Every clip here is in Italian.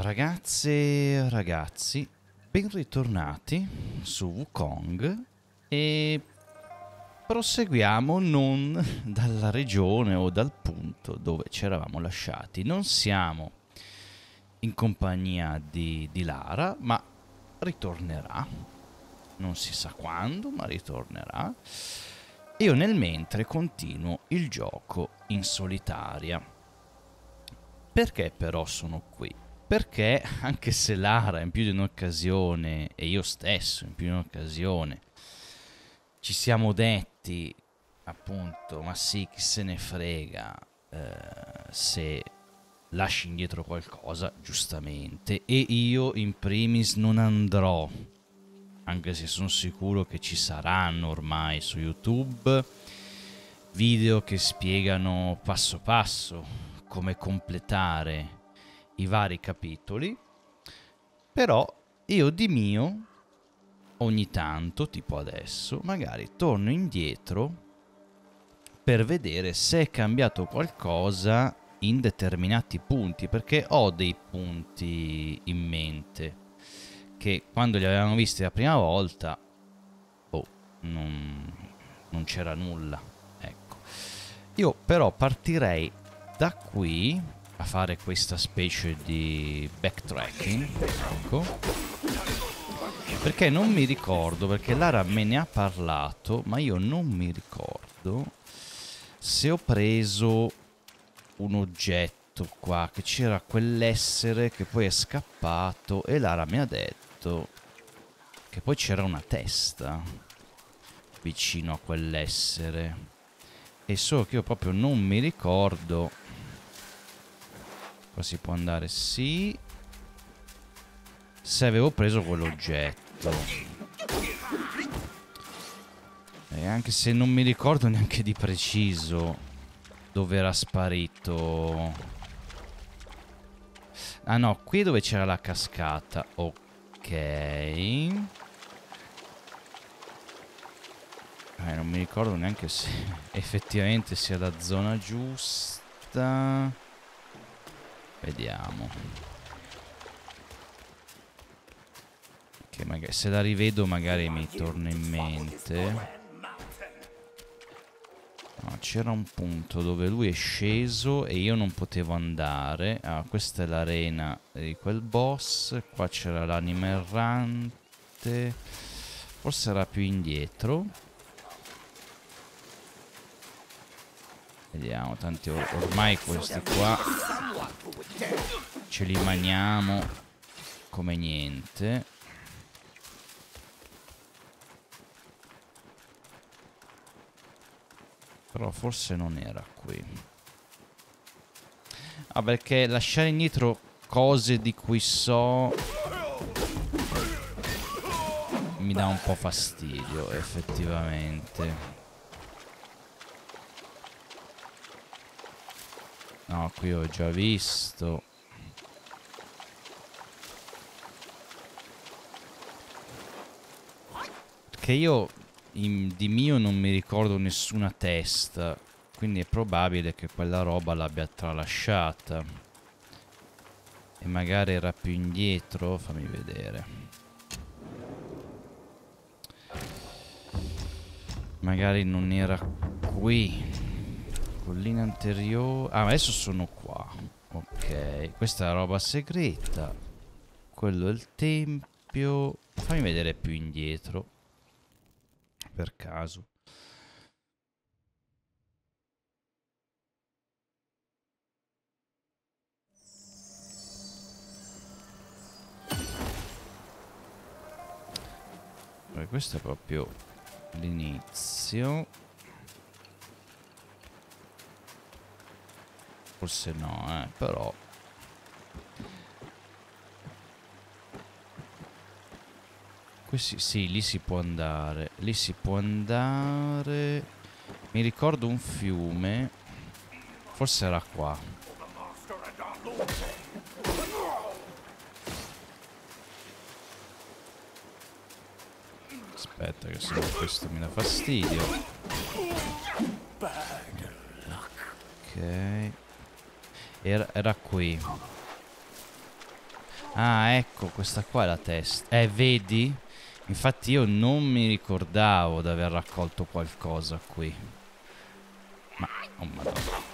Ragazze e ragazzi, ben ritornati su Wukong e proseguiamo non dalla regione o dal punto dove ci eravamo lasciati. Non siamo in compagnia di, di Lara, ma ritornerà. Non si sa quando, ma ritornerà. Io nel mentre continuo il gioco in solitaria. Perché però sono qui? Perché anche se Lara in più di un'occasione e io stesso in più di un'occasione ci siamo detti appunto ma sì chi se ne frega eh, se lasci indietro qualcosa giustamente. E io in primis non andrò anche se sono sicuro che ci saranno ormai su YouTube video che spiegano passo passo come completare i vari capitoli, però io di mio ogni tanto, tipo adesso, magari torno indietro per vedere se è cambiato qualcosa in determinati punti, perché ho dei punti in mente che quando li avevamo visti la prima volta, oh, non, non c'era nulla. Ecco. Io però partirei da qui a fare questa specie di backtracking. Ecco. Perché non mi ricordo, perché Lara me ne ha parlato, ma io non mi ricordo se ho preso un oggetto qua, che c'era quell'essere che poi è scappato e Lara mi ha detto che poi c'era una testa vicino a quell'essere. E solo che io proprio non mi ricordo Qua si può andare, sì. Se avevo preso quell'oggetto. E anche se non mi ricordo neanche di preciso dove era sparito. Ah no, qui dove c'era la cascata. Ok. Eh, non mi ricordo neanche se effettivamente sia la zona giusta. Vediamo. Che magari se la rivedo magari mi torna in mente. No, c'era un punto dove lui è sceso e io non potevo andare. Ah, questa è l'arena di quel boss. Qua c'era l'anima errante. Forse era più indietro. Vediamo, tanti or ormai questi qua ce li maniamo come niente. Però forse non era qui. Ah, perché lasciare indietro cose di cui so... Mi dà un po' fastidio, effettivamente. No, qui ho già visto. Perché io in, di mio non mi ricordo nessuna testa. Quindi è probabile che quella roba l'abbia tralasciata. E magari era più indietro. Fammi vedere. Magari non era qui. Collina anteriore. Ah, adesso sono qua. Ok. Questa è la roba segreta. Quello è il tempio. Fammi vedere più indietro. Per caso. questo è proprio l'inizio Forse no, eh, però... Questi, sì, lì si può andare. Lì si può andare... Mi ricordo un fiume. Forse era qua. Aspetta che se no questo mi dà fastidio. Ok. Era, era qui. Ah, ecco, questa qua è la testa. Eh, vedi? Infatti io non mi ricordavo di aver raccolto qualcosa qui. Ma, oh madonna.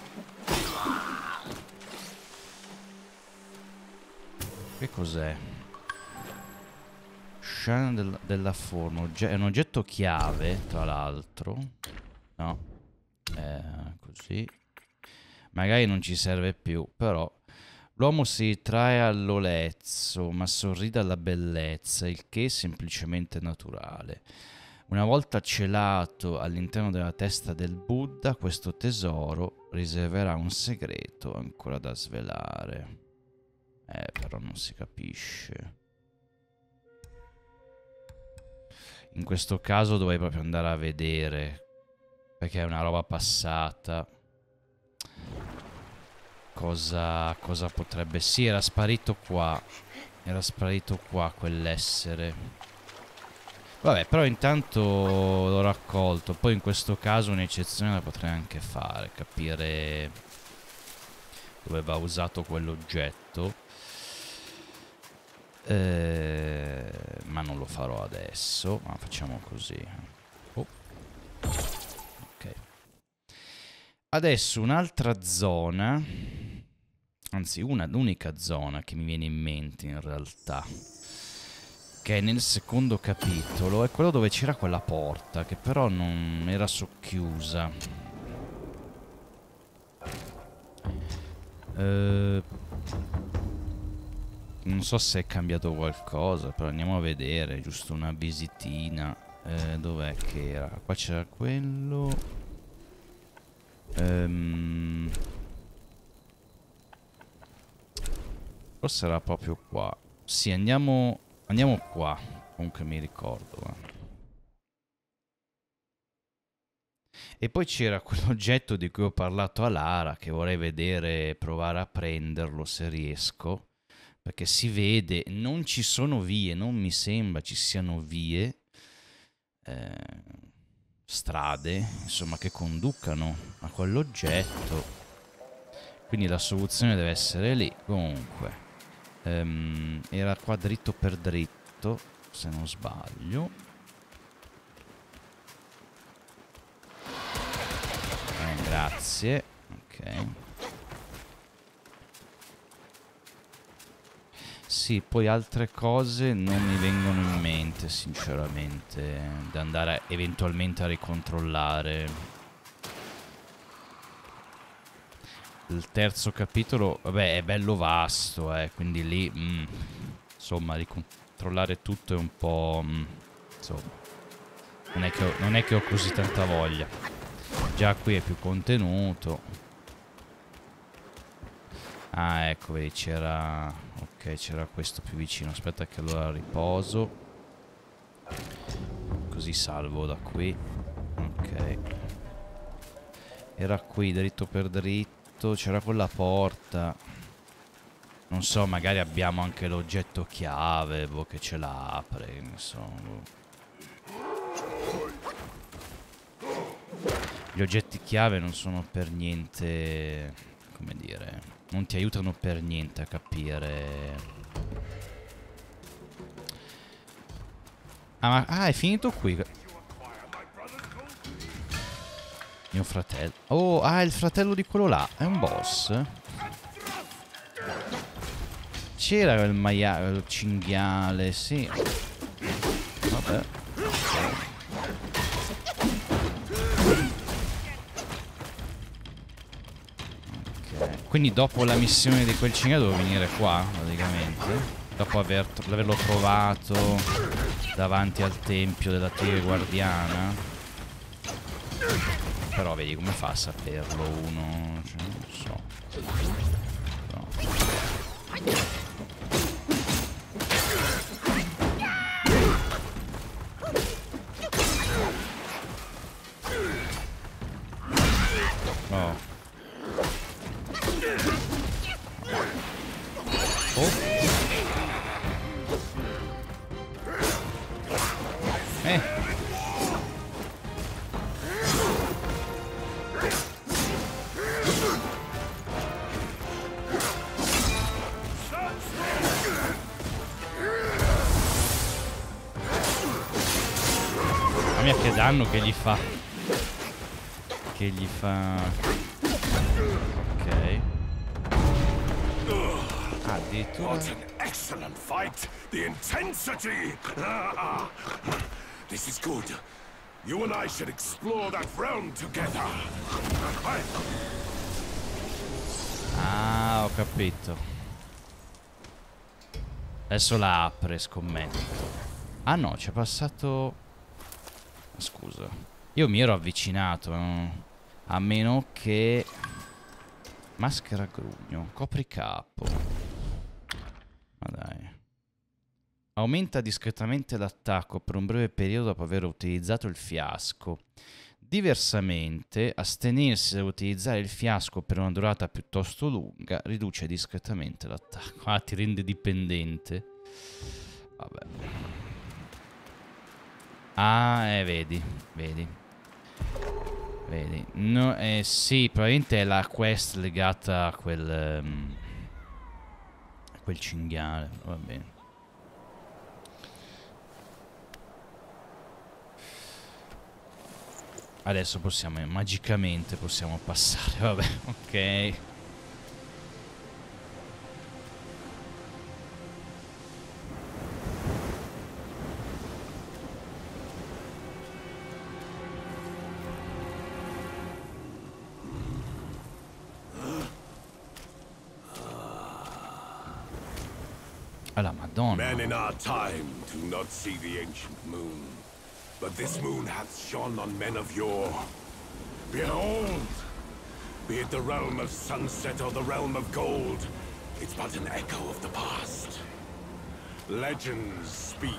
Che cos'è? Scena del, della forma. È un oggetto chiave, tra l'altro. No. Eh, così. Magari non ci serve più, però... L'uomo si trae all'olezzo, ma sorride alla bellezza, il che è semplicemente naturale. Una volta celato all'interno della testa del Buddha, questo tesoro riserverà un segreto ancora da svelare. Eh, però non si capisce. In questo caso dovrei proprio andare a vedere, perché è una roba passata. Cosa, cosa potrebbe... Sì, era sparito qua. Era sparito qua quell'essere. Vabbè, però intanto l'ho raccolto. Poi in questo caso un'eccezione la potrei anche fare. Capire dove va usato quell'oggetto. Eh, ma non lo farò adesso. Ma facciamo così. Oh. Adesso un'altra zona anzi una l'unica zona che mi viene in mente in realtà, che è nel secondo capitolo, è quello dove c'era quella porta, che però non era socchiusa. Uh, non so se è cambiato qualcosa, però andiamo a vedere, giusto una visitina. Eh, dov'è che era? Qua c'era quello. Ehm... Forse era proprio qua. Sì, andiamo, andiamo qua. Comunque mi ricordo. Eh. E poi c'era quell'oggetto di cui ho parlato a Lara che vorrei vedere, provare a prenderlo se riesco. Perché si vede, non ci sono vie, non mi sembra ci siano vie, eh, strade, insomma, che conducano a quell'oggetto. Quindi la soluzione deve essere lì, comunque. Um, era qua dritto per dritto, se non sbaglio. Eh, grazie. Ok. Sì, poi altre cose non mi vengono in mente, sinceramente, da andare eventualmente a ricontrollare. il terzo capitolo, vabbè, è bello vasto, eh, quindi lì, mm, insomma, ricontrollare tutto è un po'... Mm, insomma, non è, ho, non è, che ho, così tanta voglia. Già qui è più contenuto. Ah, ecco, vedi, c'era... Ok, c'era questo più vicino. Aspetta che allora riposo. Così salvo da qui. Ok. Era qui, dritto per dritto c'era quella porta. Non so, magari abbiamo anche l'oggetto chiave, boh, che ce la apre, insomma. Gli oggetti chiave non sono per niente, come dire, non ti aiutano per niente a capire... Ah, ma, ah è finito qui. Mio fratello. Oh, ah, il fratello di quello là. È un boss? C'era il maiale, il cinghiale, sì. Vabbè. Quindi dopo la missione di quel cinghiale devo venire qua, praticamente. Dopo aver, averlo trovato davanti al tempio della tigre guardiana. Però vedi come fa a saperlo uno, cioè, non so. No. Che gli fa. Che gli fa... Ok. Addirittura... What an excellent fight! The intensity! This is good. You and I should explore that realm together. Ah, ho capito. Adesso la apre, scommetto. Ah no, c'è passato... Scusa. Io mi ero avvicinato. eh. A meno che... Maschera grugno. Copricapo. Ma dai. Aumenta discretamente l'attacco per un breve periodo dopo aver utilizzato il fiasco. Diversamente, astenersi da utilizzare il fiasco per una durata piuttosto lunga riduce discretamente l'attacco. Ah, ti rende dipendente. Vabbè. Ah, eh, vedi, vedi. Vedi. No, eh, sì, probabilmente è la quest legata a quel... ehm, a quel cinghiale. Va bene. Adesso possiamo, magicamente possiamo passare, vabbè, ok. Time to not see the ancient moon, but this moon hath shone on men of yore. Behold! Be it the realm of sunset or the realm of gold, it's but an echo of the past. Legends speak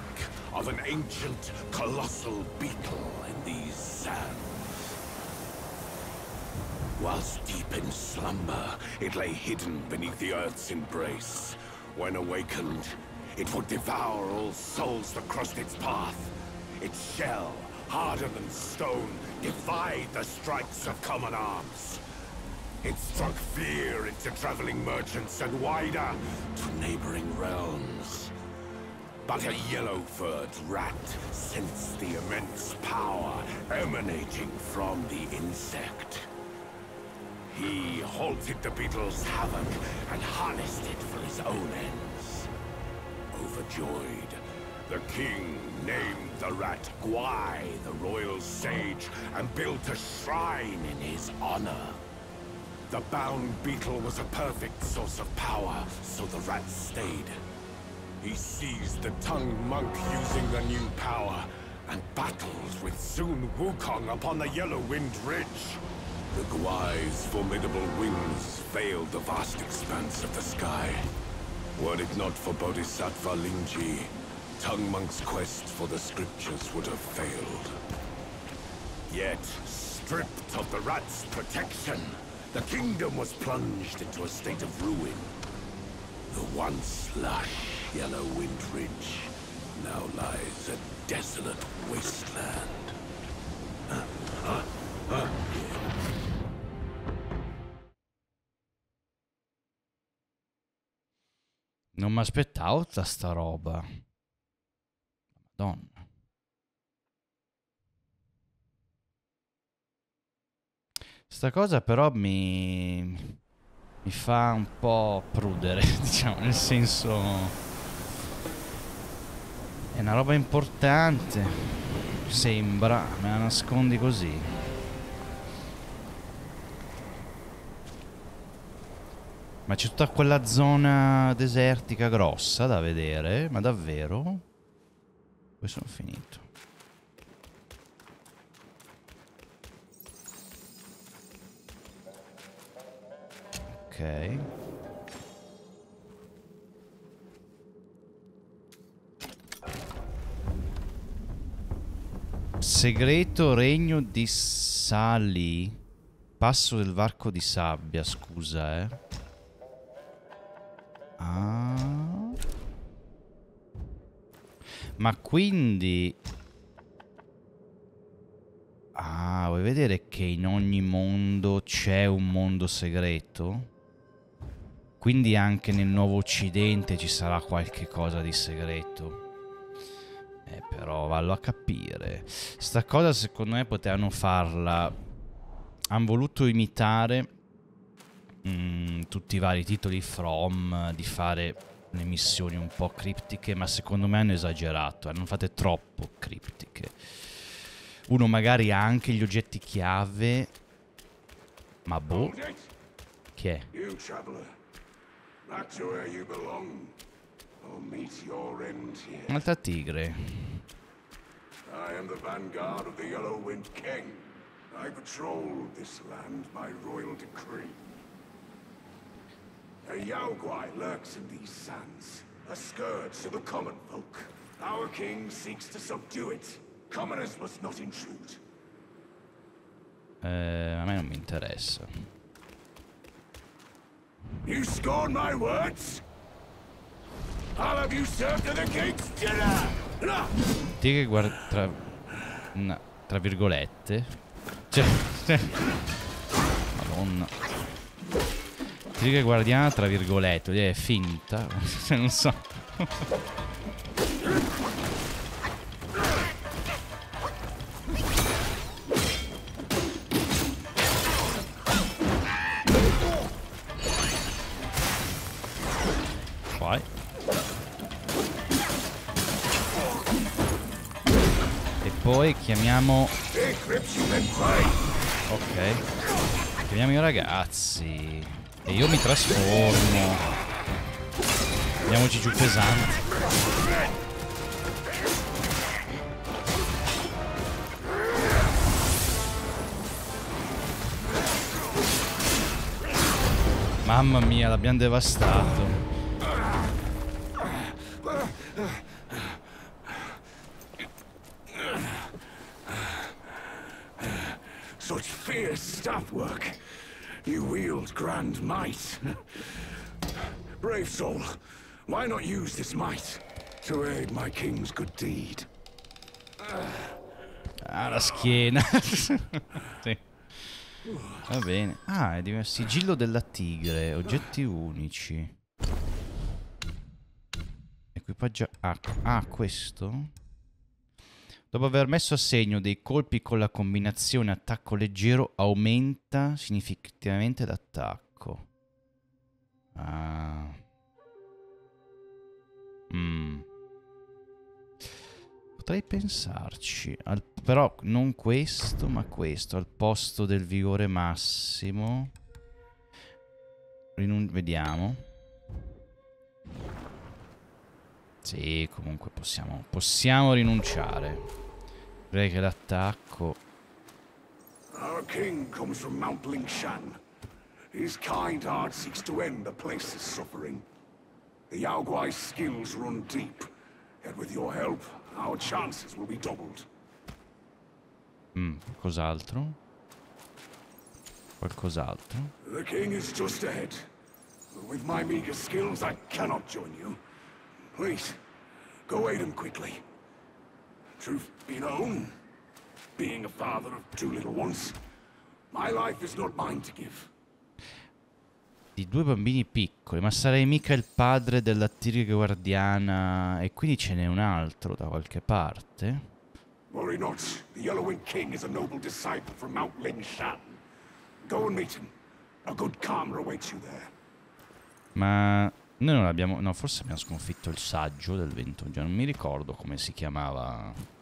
of an ancient, colossal beetle in these sands. Whilst deep in slumber, it lay hidden beneath the earth's embrace. When awakened, it would devour all souls that crossed its path. Its shell, harder than stone, defied the strikes of common arms. It struck fear into traveling merchants and wider to neighboring realms. But a yellow-furred rat sensed the immense power emanating from the insect. He halted the beetle's havoc and harnessed it for his own ends. Overjoyed, the king named the rat Gwai, the royal sage, and built a shrine in his honor. The bound beetle was a perfect source of power, so the rat stayed. He seized the tongue monk using the new power, and battled with Sun Wukong upon the Yellow Wind Ridge. The Gwai's formidable wings veiled the vast expanse of the sky. Were it not for Bodhisattva Lingji, Tongue Monk's quest for the scriptures would have failed. Yet, stripped of the rat's protection, the kingdom was plunged into a state of ruin. The once lush Yellow Wind Ridge now lies a desolate wasteland. Non mi aspettavo tutta sta roba. Madonna. Sta cosa però mi... mi fa un po' prudere, diciamo, nel senso... È una roba importante. Sembra, me la nascondi così. Ma c'è tutta quella zona desertica grossa da vedere, ma davvero? Poi sono finito. Ok. Segreto regno di Sali. Passo del varco di sabbia, scusa, eh. Ah. Ma quindi... Ah, vuoi vedere che in ogni mondo c'è un mondo segreto? Quindi anche nel nuovo occidente ci sarà qualche cosa di segreto. Eh, però vallo a capire. Sta cosa secondo me potevano farla. Hanno voluto imitare mm, tutti i vari titoli From, di fare le missioni un po' criptiche, ma secondo me hanno esagerato, hanno fatte troppo criptiche. Uno magari ha anche gli oggetti chiave, ma boh. Chi è? Un'altra tigre. I am the vanguard of the Yellow Wind King. I patrol this land by royal decree. A Yaoguai lurks in these sands, a scourge to the common folk. Our king seeks to subdue it. Commoners must not intrude. Eh, a me non mi interessa. You scorn my words? I'll have you served to the king's dinner! Ah! Tigre guarda tra... no, tra virgolette. Cioè- Madonna. Tigre guardiana tra virgolette. È finta. Cioè, non so. Vai. E poi chiamiamo... Ok. Chiamiamo i ragazzi. E io mi trasformo. Andiamoci giù pesante. Mamma mia, l'abbiamo devastato. Such fierce staff work. Grand might. Brave soul, why not use this might to aid my king's good deed? Ah, la schiena. sì. Va bene. Ah, è di sigillo della tigre. Oggetti unici. Equipaggio... Ah, ah, questo? Dopo aver messo a segno dei colpi con la combinazione attacco leggero, aumenta significativamente l'attacco. Ah. Mm. Potrei pensarci. Al- però non questo, ma questo. Al posto del vigore massimo. Rinun- vediamo. Sì, comunque possiamo, possiamo rinunciare. Che l'attacco... Our king comes from Mount Lingshan. His kind heart seeks to end the place's suffering. The Yaoguai's skills run deep, yet with your help, our chances will be doubled. Mm, cos'altro? Qualcos'altro? The king is just ahead. With my meager skills, I cannot join you. Please, go aid him quickly. Truth be known, being a father of two little ones, my life is not mine to give. Di due bambini piccoli, ma sarei mica il padre della tigre guardiana e quindi ce n'è un altro da qualche parte? Worry not, the Yellowwing King is a noble disciple from Mount Lingshan. Go and meet him. A good karma awaits you there. Ma noi non abbiamo... No, forse abbiamo sconfitto il saggio del vento. Già non mi ricordo come si chiamava.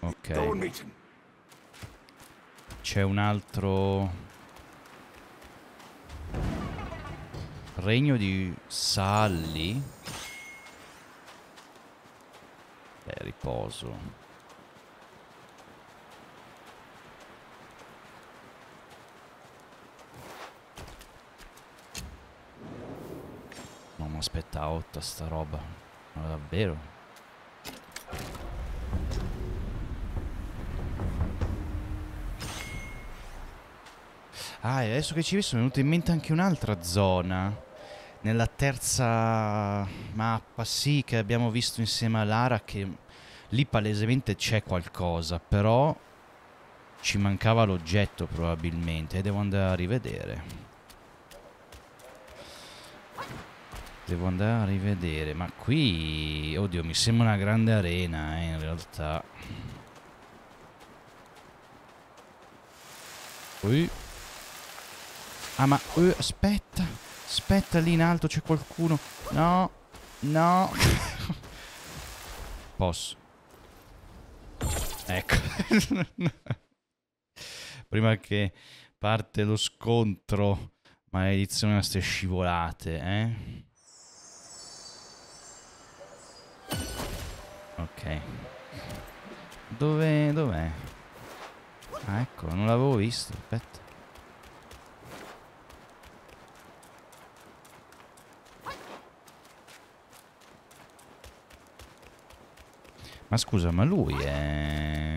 Ok. C'è un altro... Regno di Salli. Beh, riposo. Non mi aspettavo sta roba. Ma davvero? Ah, e adesso che ci vedo mi è venuta in mente anche un'altra zona. Nella terza mappa, sì, che abbiamo visto insieme a Lara, che lì palesemente c'è qualcosa, però ci mancava l'oggetto probabilmente e devo andare a rivedere. Devo andare a rivedere, ma qui... Oddio, mi sembra una grande arena, eh, in realtà. Ui. Ah, ma... Uh, aspetta. Aspetta, lì in alto c'è qualcuno. No. No. Posso. Ecco. Prima che parte lo scontro, maledizione a ste scivolate, eh? Ok. Dove... dov'è? Ah, ecco, non l'avevo visto, aspetta. Ma scusa, ma lui è...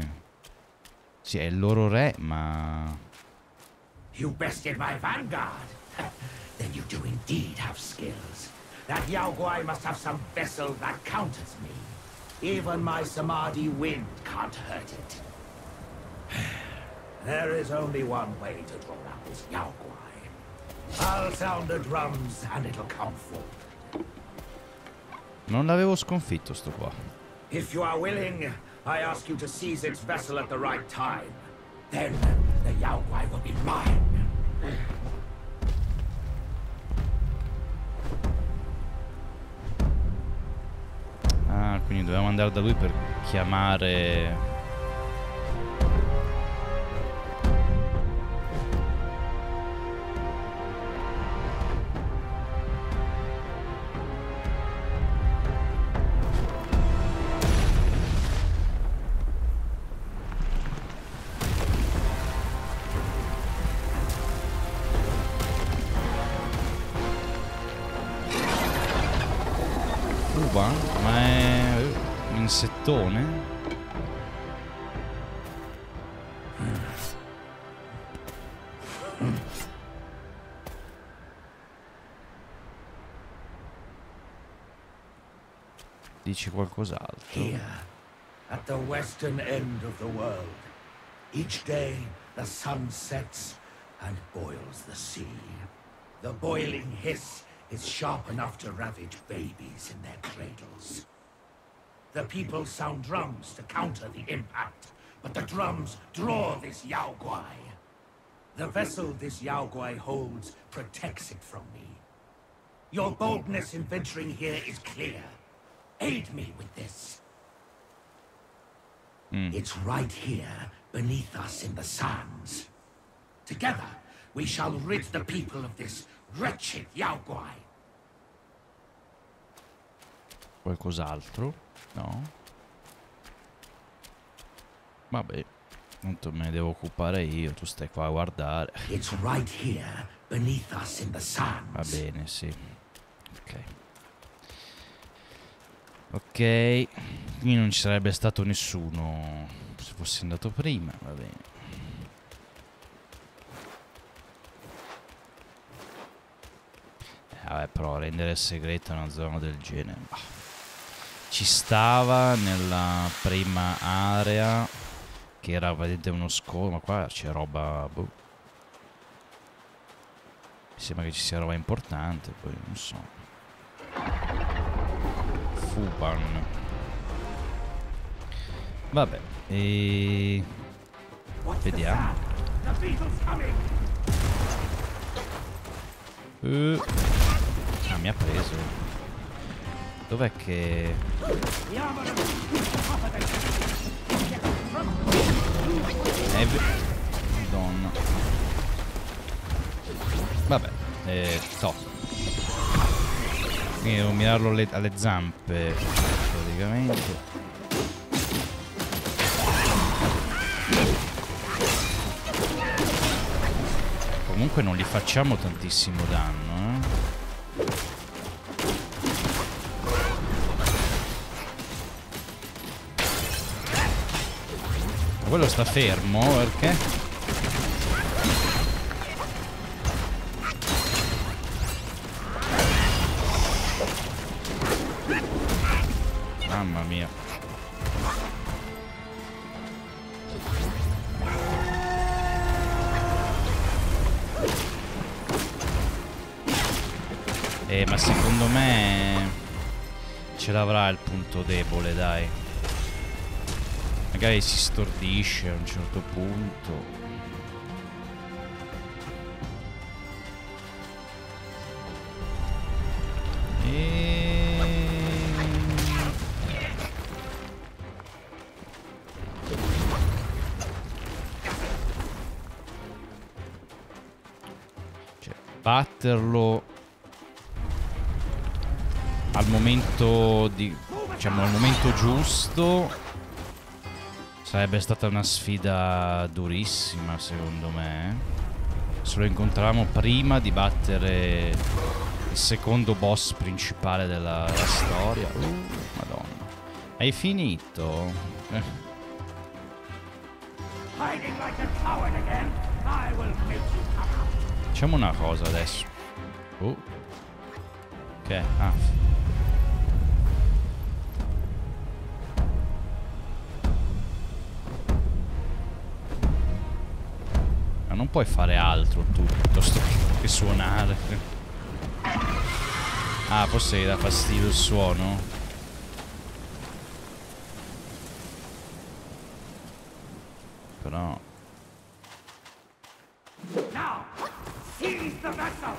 Sì, è il loro re, ma... You bested my vanguard. then you do indeed have skills. That Yao Guai must have some vessel that counters me. Even my Samadhi wind can't hurt it. There is only one way to draw out this Yao Guai. I'll sound the drums and it'll come forward. Non l'avevo sconfitto sto qua. If you are willing, I ask you to seize its vessel at the right time. Then the Yao Guai will be mine. Ah, quindi dovevamo andare da lui per chiamare... Dici qualcos'altro? Here, at the western end of the world, each day the sun sets and boils the sea. The boiling hiss is sharp enough to ravage babies in their cradles. The people sound drums to counter the impact, but the drums draw this Yao Guai. The vessel this Yao Guai holds protects it from me. Your boldness in venturing here is clear. Aid me with this. Hmm. It's right here, beneath us in the sands. Together, we shall rid the people of this wretched Yao Guai. Qualcos'altro? No? Vabbè, tanto me ne devo occupare io, tu stai qua a guardare. It's right here, beneath us in the sands. Va bene, sì. Ok. Ok, qui non ci sarebbe stato nessuno se fossi andato prima, va bene. Eh, vabbè, però rendere segreta una zona del genere. bah. Ci stava nella prima area che era vedete uno scopo, ma qua c'è roba boh. Mi sembra che ci sia roba importante, poi non so. Fuban. Vabbè, e... Vediamo. Eh. Ah, mi ha preso. Dov'è che... Eh, Madonna. Vabbè, eh, top. Quindi devo mirarlo alle, alle zampe, praticamente. Comunque non gli facciamo tantissimo danno, eh. Quello sta fermo perché? Magari si stordisce a un certo punto. Cioè, batterlo al momento di diciamo al momento giusto sarebbe stata una sfida durissima secondo me se lo incontravamo prima di battere il secondo boss principale della, della storia uh, madonna hai finito eh. Facciamo una cosa adesso. Uh. Ok, ah. Non puoi fare altro tu, piuttosto che suonare. Ah, forse gli dà fastidio il suono? Però...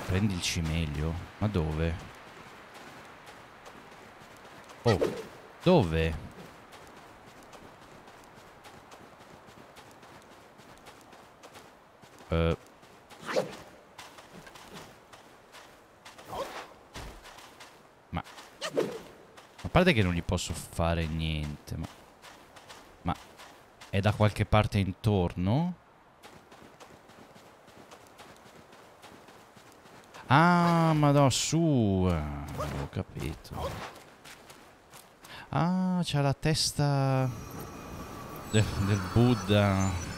Prendi il cimelio? Ma dove? Oh, dove? Uh. Ma... A parte che non gli posso fare niente, ma... Ma... È da qualche parte intorno? Ah, ma da su. Ho capito. Ah, c'ha la testa de del Buddha.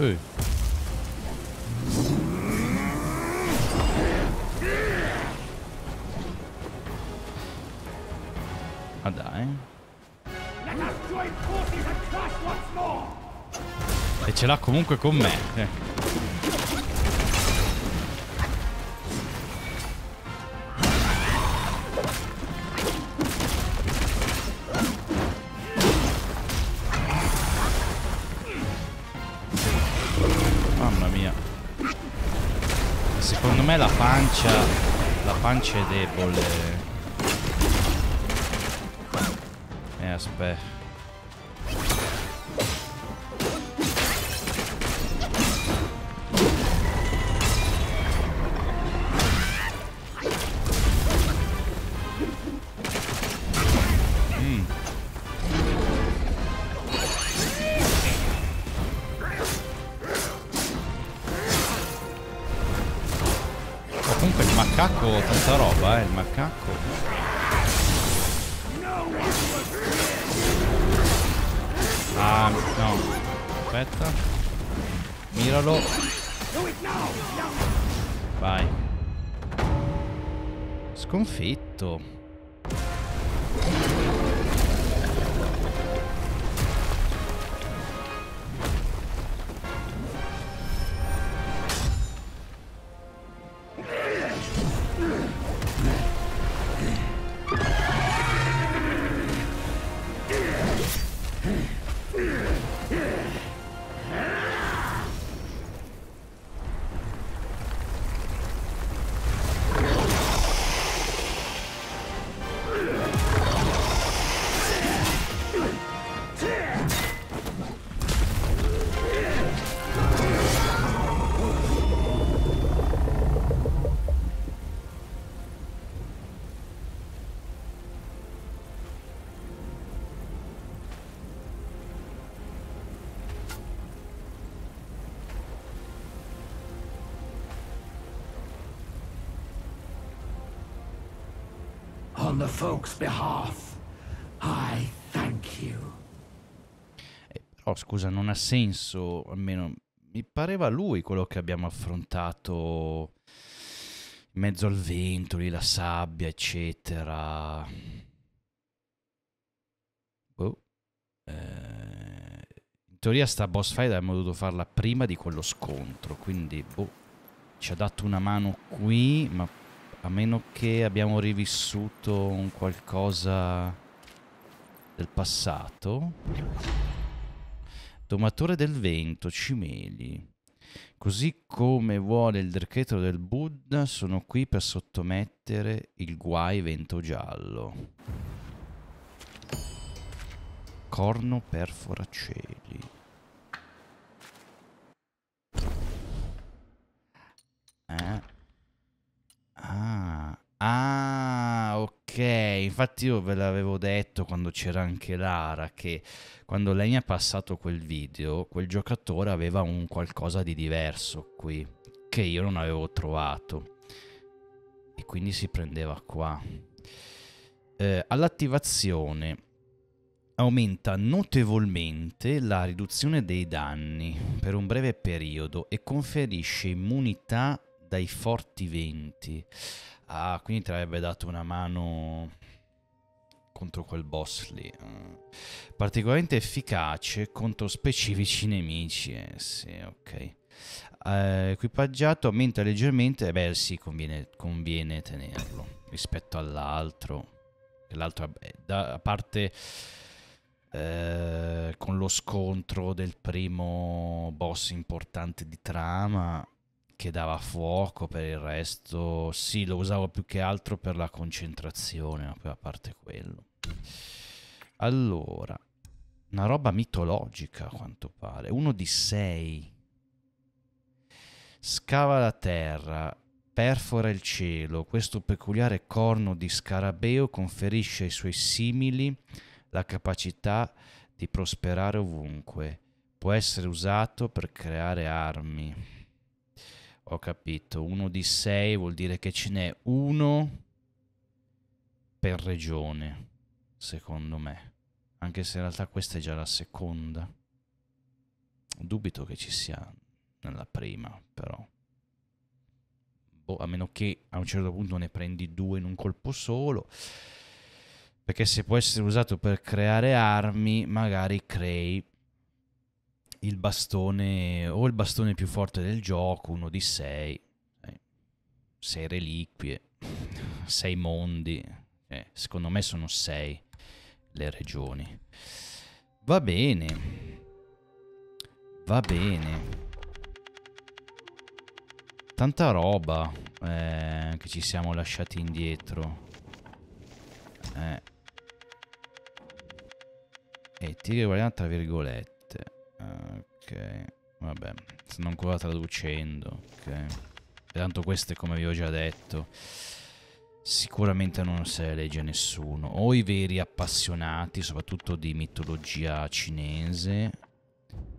Ehi. Ma dai. E ce l'ha comunque con me. eh. Pancia... La pancia è debole. Eh, aspetta. Folk's behalf, I thank you. Eh, però scusa, non ha senso, almeno mi pareva lui quello che abbiamo affrontato in mezzo al vento, lì la sabbia, eccetera. Boh. Eh, in teoria sta boss fight avremmo dovuto farla prima di quello scontro, quindi boh, ci ha dato una mano qui, ma a meno che abbiamo rivissuto un qualcosa del passato. Domatore del vento, cimeli. Così come vuole il decreto del Buddha, sono qui per sottomettere il guai vento giallo. Corno perfora cieli. Eh? Ah, ah, ok. Infatti io ve l'avevo detto quando c'era anche Lara che quando lei mi ha passato quel video, quel giocatore aveva un qualcosa di diverso qui, che io non avevo trovato. E quindi si prendeva qua. Eh, all'attivazione aumenta notevolmente la riduzione dei danni per un breve periodo e conferisce immunità dai forti venti. Ah, quindi ti avrebbe dato una mano contro quel boss lì. Mm. Particolarmente efficace contro specifici nemici. Eh, sì, ok. Uh, equipaggiato aumenta leggermente. Eh beh, sì, conviene, conviene tenerlo rispetto all'altro. L'altro, da, a parte eh, con lo scontro del primo boss importante di trama che dava fuoco per il resto, sì, lo usavo più che altro per la concentrazione, ma poi a parte quello. Allora, una roba mitologica a quanto pare. Uno di sei. Scava la terra, perfora il cielo. Questo peculiare corno di scarabeo conferisce ai suoi simili la capacità di prosperare ovunque. Può essere usato per creare armi. Ho capito. Uno di sei vuol dire che ce n'è uno per regione secondo me. Anche se in realtà questa è già la seconda. Dubito che ci sia nella prima, però. Boh, a meno che a un certo punto ne prendi due in un colpo solo. Perché se può essere usato per creare armi, magari crei il bastone o il bastone più forte del gioco, uno di sei. Eh, sei reliquie, sei mondi. Eh, secondo me sono sei le regioni. Va bene. Va bene. Tanta roba eh, che ci siamo lasciati indietro. Eh. E tiri guardiamo tra virgolette. Ok. Vabbè. Stanno ancora traducendo. Ok. Tanto queste come vi ho già detto sicuramente non se le legge nessuno. O i veri appassionati, soprattutto di mitologia cinese,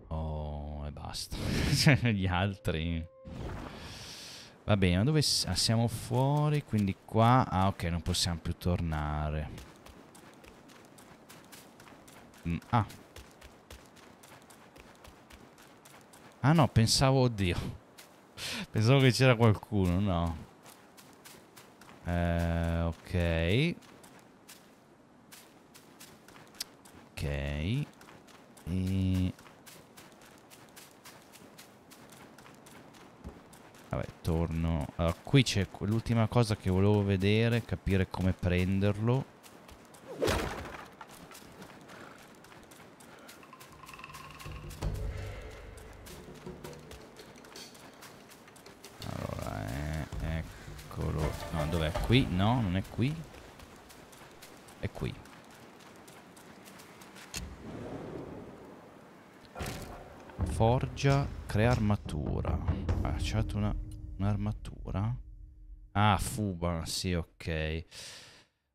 o e basta. Gli altri... Va bene, ma dove ah, siamo fuori? Quindi qua... Ah, ok, non possiamo più tornare. Mm, ah. Ah no, pensavo, oddio. Pensavo che c'era qualcuno, no. Eh, ok. Ok. E... Vabbè, torno. Allora, qui c'è l'ultima cosa che volevo vedere, capire come prenderlo. Qui? No, non è qui. È qui. Forgia, crea armatura. Ah, c'è una, un'armatura. Ah, fuba, sì, ok.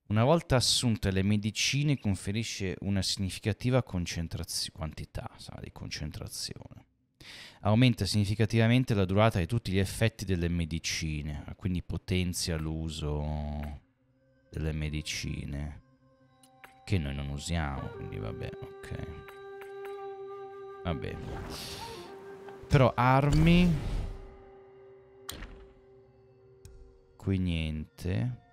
Una volta assunte le medicine conferisce una significativa quantità sa, di concentrazione aumenta significativamente la durata di tutti gli effetti delle medicine, quindi potenzia l'uso delle medicine che noi non usiamo, quindi vabbè, ok. Vabbè. Però armi qui niente.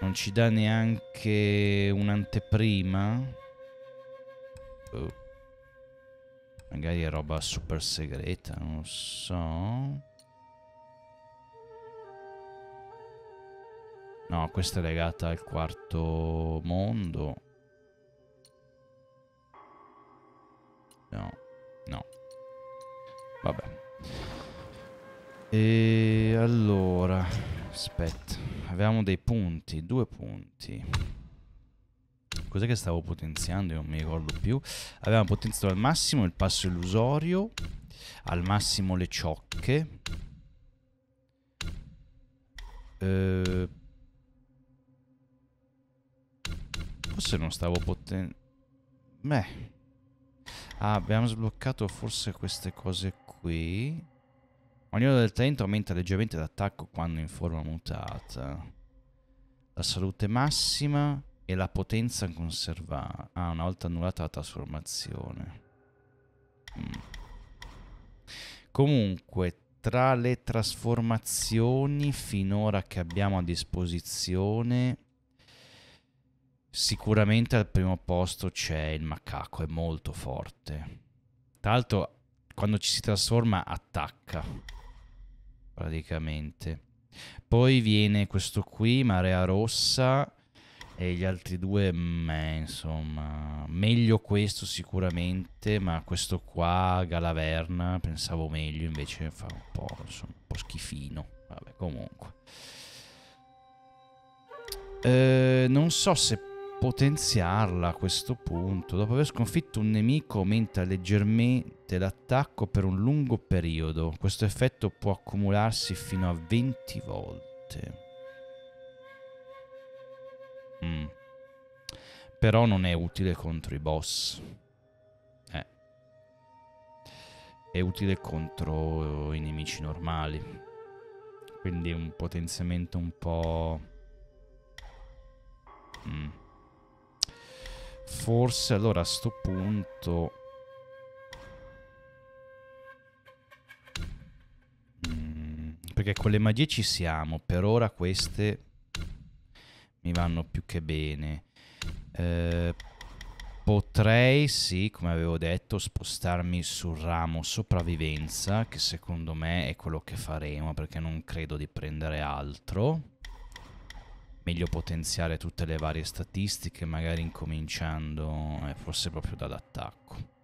Non ci dà neanche un'anteprima. Magari è roba super segreta, non so. No, questa è legata al quarto mondo. No, no. Vabbè. E allora, aspetta, avevamo dei punti, due punti. Cos'è che stavo potenziando? Io non mi ricordo più. Avevamo potenziato al massimo il passo illusorio, al massimo le ciocche. Eh, forse non stavo potenziando... Beh. Ah, abbiamo sbloccato forse queste cose qui. Ognuno del talento aumenta leggermente l'attacco quando in forma mutata. La salute massima e la potenza conservata. Ah, una volta annullata la trasformazione. Mm. Comunque, tra le trasformazioni finora che abbiamo a disposizione, sicuramente al primo posto c'è il macaco, è molto forte. Tra l'altro, quando ci si trasforma, attacca praticamente. Poi viene questo qui, Marea Rossa, e gli altri due, meh, insomma, meglio questo sicuramente, ma questo qua, Galaverna, pensavo meglio, invece fa un po', insomma, un po' schifino. Vabbè, comunque. Eh, non so se potenziarla a questo punto. Dopo aver sconfitto un nemico aumenta leggermente l'attacco per un lungo periodo. Questo effetto può accumularsi fino a 20 volte. Mm. Però non è utile contro i boss. Eh. È utile contro i nemici normali. Quindi un potenziamento un po'... Mm. Forse allora a sto punto... Mm, perché con le magie ci siamo, per ora queste mi vanno più che bene. Eh, potrei, sì, come avevo detto, spostarmi sul ramo sopravvivenza, che secondo me è quello che faremo, perché non credo di prendere altro meglio potenziare tutte le varie statistiche, magari incominciando eh, forse proprio dall'attacco.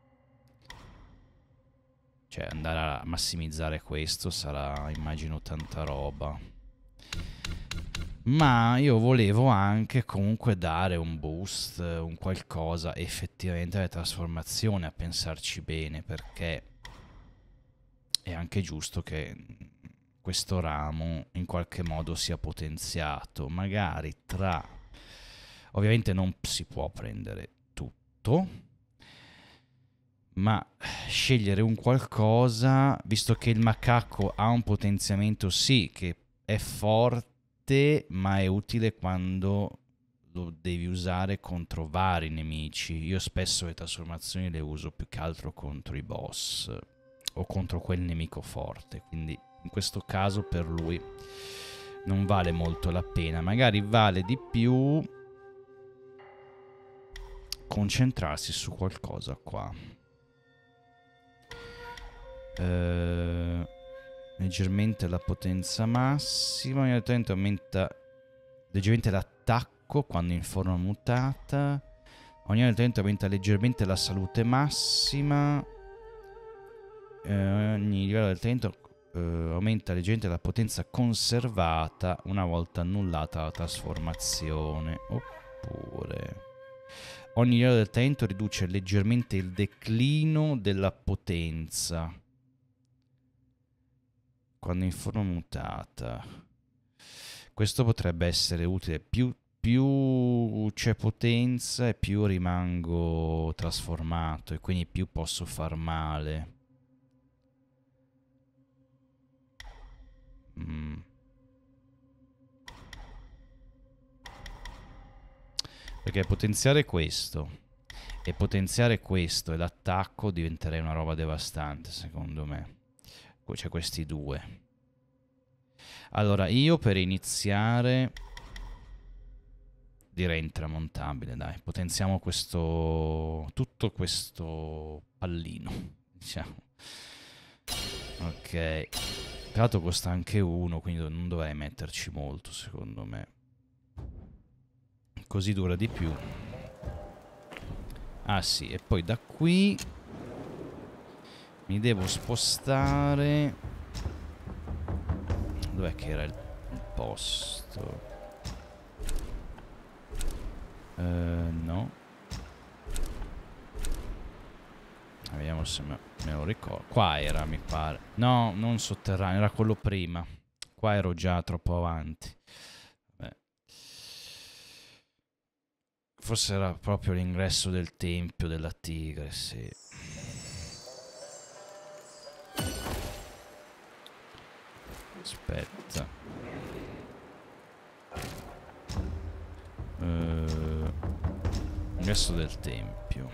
Cioè andare a massimizzare questo sarà immagino tanta roba. Ma io volevo anche comunque dare un boost, un qualcosa effettivamente alle trasformazioni, a pensarci bene, perché è anche giusto che questo ramo in qualche modo sia potenziato, magari tra... Ovviamente non si può prendere tutto, ma scegliere un qualcosa, visto che il macaco ha un potenziamento sì, che è forte, ma è utile quando lo devi usare contro vari nemici. Io spesso le trasformazioni le uso più che altro contro i boss o contro quel nemico forte, quindi in questo caso per lui non vale molto la pena, magari vale di più concentrarsi su qualcosa qua. Eh, leggermente la potenza massima, ogni attento aumenta leggermente l'attacco quando in forma mutata. Ogni attento aumenta leggermente la salute massima. Eh, ogni livello del talento eh, aumenta leggermente la potenza conservata una volta annullata la trasformazione. Oppure... Ogni livello del talento riduce leggermente il declino della potenza. Quando in forma mutata. Questo potrebbe essere utile. Più, più c'è potenza e più rimango trasformato e quindi più posso far male. Mm. Perché potenziare questo e potenziare questo e l'attacco diventerei una roba devastante, secondo me. Poi c'è questi due. Allora, io per iniziare direi intramontabile, dai. Potenziamo questo... tutto questo pallino, diciamo. Ok. Tra l'altro costa anche uno, quindi non dovrei metterci molto, secondo me. Così dura di più. Ah sì, e poi da qui mi devo spostare... Dov'è che era il posto? Uh, no. Vediamo se me, me, lo ricordo. Qua era, mi pare. No, non sotterraneo, era quello prima. Qua ero già troppo avanti. Forse era proprio l'ingresso del tempio della tigre, sì. Aspetta. Uh, del tempio.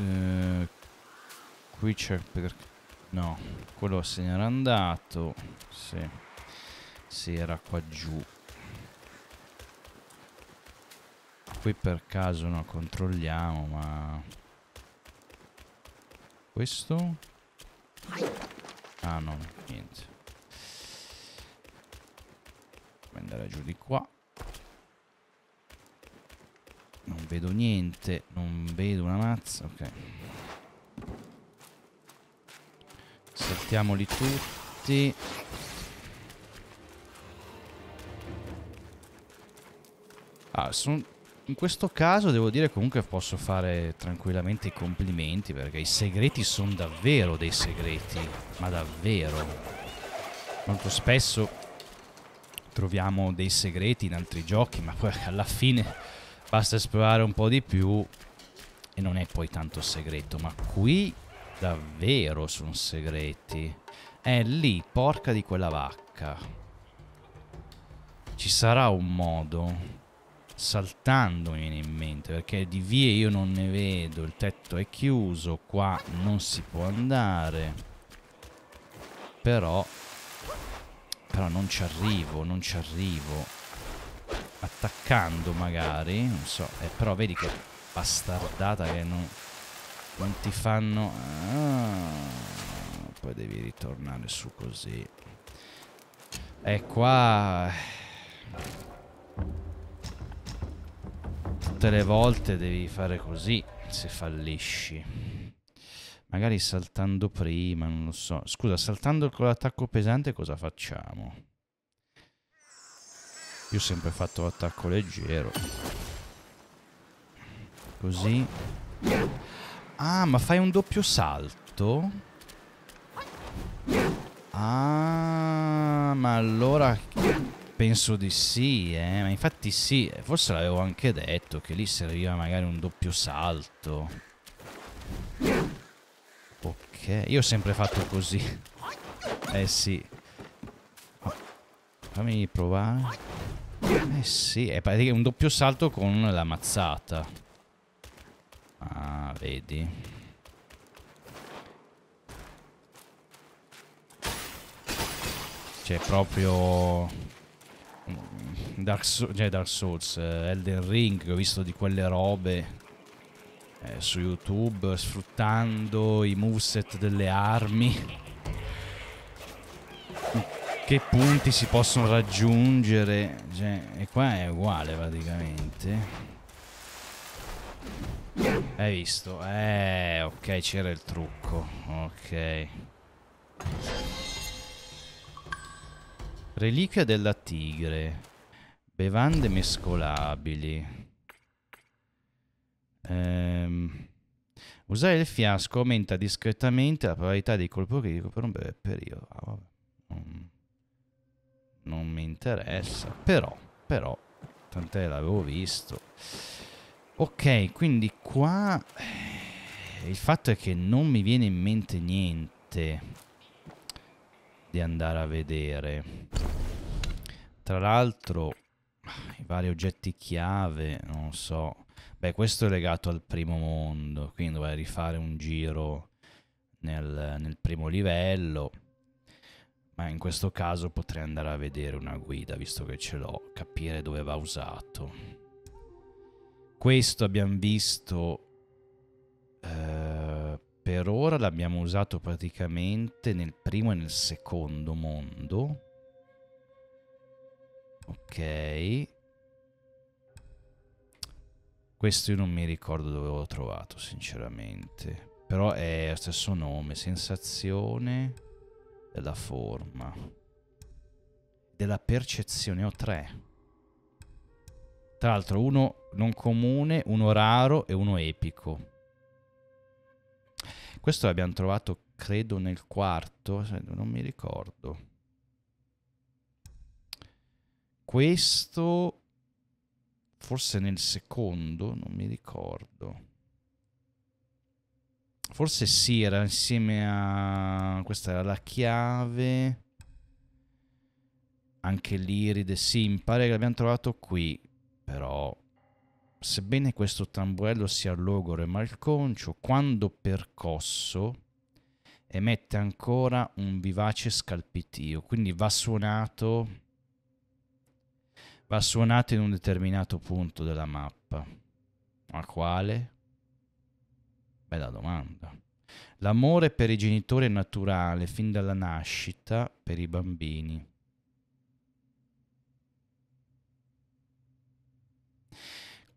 Uh, qui c'è per... No, quello se n'era andato. Sì. Sì, era qua giù. Qui per caso no, controlliamo, ma... Questo? Ah no, niente. Andare giù di qua. Non vedo niente, non vedo una mazza, ok. Saltiamoli tutti. Ah, son... In questo caso devo dire comunque posso fare tranquillamente i complimenti perché i segreti sono davvero dei segreti, ma davvero. Molto spesso troviamo dei segreti in altri giochi, ma poi alla fine basta esplorare un po' di più e non è poi tanto segreto, ma qui davvero sono segreti. È lì, porca di quella vacca. Ci sarà un modo saltando mi viene in mente perché di vie io non ne vedo il tetto è chiuso qua non si può andare però però non ci arrivo non ci arrivo attaccando magari non so eh, però vedi che bastardata che non, non ti fanno ah, poi devi ritornare su così e qua tutte le volte devi fare così se fallisci. Magari saltando prima, non lo so. Scusa, saltando con l'attacco pesante cosa facciamo? Io ho sempre fatto l'attacco leggero. Così. Ah, ma fai un doppio salto? Ah, ma allora Penso di sì, eh. Ma infatti sì, forse l'avevo anche detto che lì serviva magari un doppio salto. Ok, io ho sempre fatto così. Eh sì. Fammi provare. Eh sì, è un doppio salto con la mazzata. Ah, vedi. Cioè proprio Dark, so cioè Dark Souls, eh, Elden Ring, ho visto di quelle robe eh, su YouTube sfruttando i moveset delle armi. Che punti si possono raggiungere? Cioè, e qua è uguale praticamente. Hai visto? Eh, ok, c'era il trucco. Ok. Reliquia della tigre. Bevande mescolabili. Ehm, usare il fiasco aumenta discretamente la probabilità di colpo critico per un breve periodo. Ah, non, non, mi interessa. Però, però, tant'è l'avevo visto. Ok, quindi qua... il fatto è che non mi viene in mente niente di andare a vedere. Tra l'altro, i vari oggetti chiave, non so. Beh, questo è legato al primo mondo, quindi dovrei rifare un giro nel, nel primo livello. Ma in questo caso potrei andare a vedere una guida, visto che ce l'ho, capire dove va usato. Questo abbiamo visto eh, per ora l'abbiamo usato praticamente nel primo e nel secondo mondo. Ok. Questo io non mi ricordo dove l'ho trovato, sinceramente. Però è lo stesso nome, sensazione della forma. Della percezione, ho tre. Tra l'altro uno non comune, uno raro e uno epico. Questo l'abbiamo trovato, credo, nel quarto, non mi ricordo. Questo forse nel secondo, non mi ricordo. Forse sì, era insieme a... questa era la chiave. Anche l'iride, sì, mi pare che l'abbiamo trovato qui. Però, sebbene questo tamburello sia logoro e malconcio, quando percosso emette ancora un vivace scalpitio, quindi va suonato, va suonato in un determinato punto della mappa. A quale? Bella domanda. L'amore per i genitori è naturale fin dalla nascita per i bambini.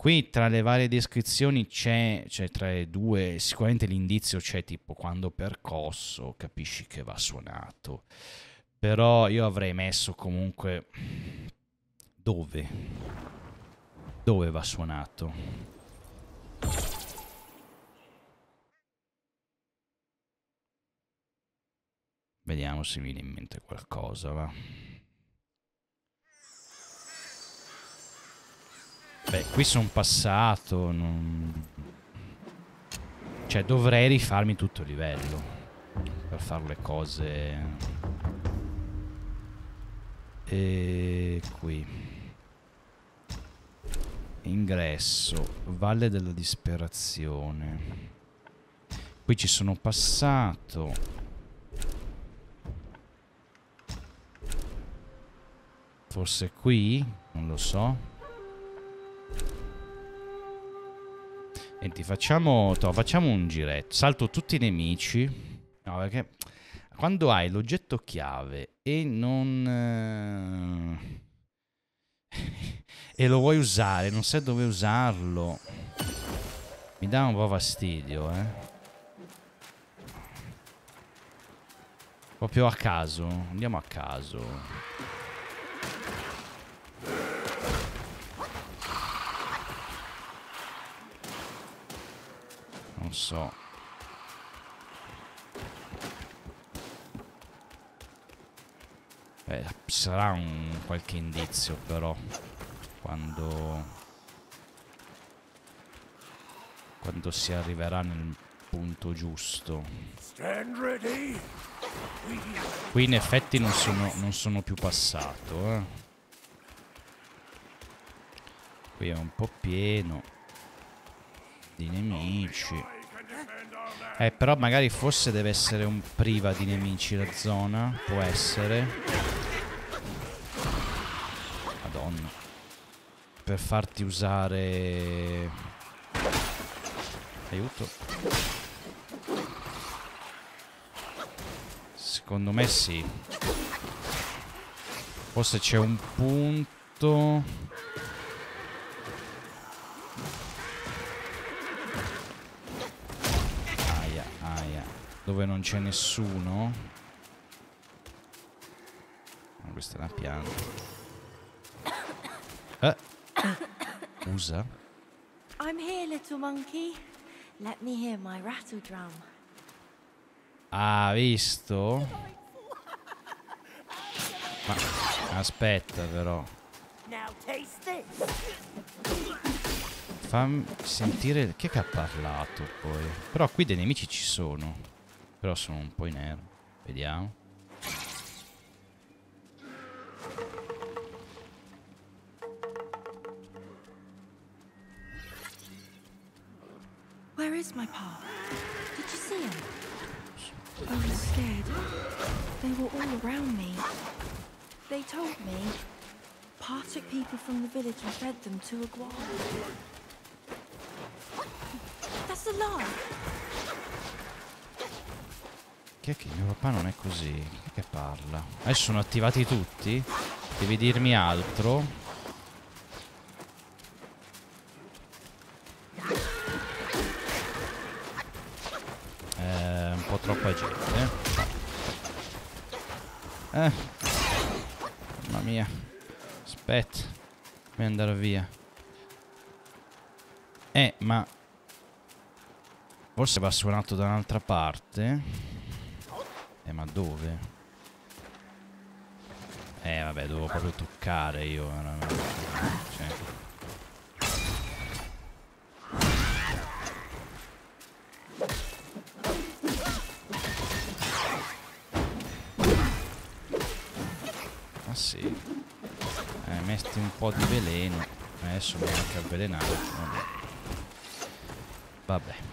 Qui tra le varie descrizioni c'è, cioè tra le due, sicuramente l'indizio c'è tipo quando percosso, capisci che va suonato. Però io avrei messo comunque dove? Dove va suonato? Vediamo se mi viene in mente qualcosa, va. Beh, qui sono passato. Non... Cioè, dovrei rifarmi tutto il livello. Per fare le cose... E qui. Ingresso. Valle della disperazione. Qui ci sono passato. Forse qui? Non lo so. Senti, facciamo, to, facciamo un giretto. Salto tutti i nemici. No, perché quando hai l'oggetto chiave e non... Eh, e lo vuoi usare, non sai dove usarlo. Mi dà un po' fastidio, eh. Proprio a caso. Andiamo a caso. Non so. Eh, sarà un qualche indizio però quando quando si arriverà nel punto giusto. Qui in effetti non sono, non sono più passato. Eh. Qui è un po' pieno di nemici. Eh, però magari forse deve essere un priva di nemici la zona. Può essere. Madonna. Per farti usare... Aiuto. Secondo me sì. Forse c'è un punto... dove non c'è nessuno. Oh, questa è una pianta. Eh. Usa. I'm here, little monkey. Let me hear my rattle drum. Ah, visto? Ma aspetta però. Fammi sentire... Chi è che ha parlato poi? Però qui dei nemici ci sono. Però sono un po' in nero. Vediamo. Where is my pa? Did you see him? I was scared. They were all around me. They told me Pa took people from the village and fed them to a guar. That's a lie. Che è che mio papà non è così? Chi è che parla? Adesso sono attivati tutti? Devi dirmi altro? Eh, un po' troppa gente. Eh. Mamma mia. Aspetta. Fammi andare via. Eh, ma... Forse va suonato da un'altra parte. Ma dove? Eh, vabbè, dovevo proprio toccare io. Cioè. Ah sì. Eh, metti un po' di veleno. Adesso mi ha anche avvelenato. Vabbè. Vabbè.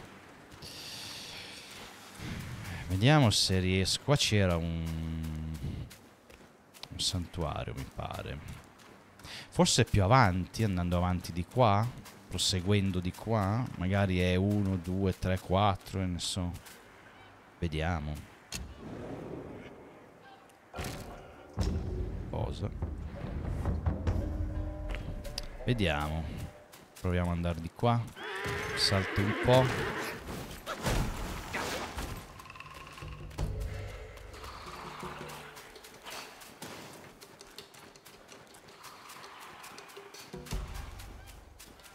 Vediamo se riesco. Qua c'era un... un santuario, mi pare. Forse più avanti, andando avanti di qua, proseguendo di qua. Magari è 1, 2, 3, 4, ne so. Vediamo. Cosa? Vediamo. Proviamo ad andare di qua. Salto un po'.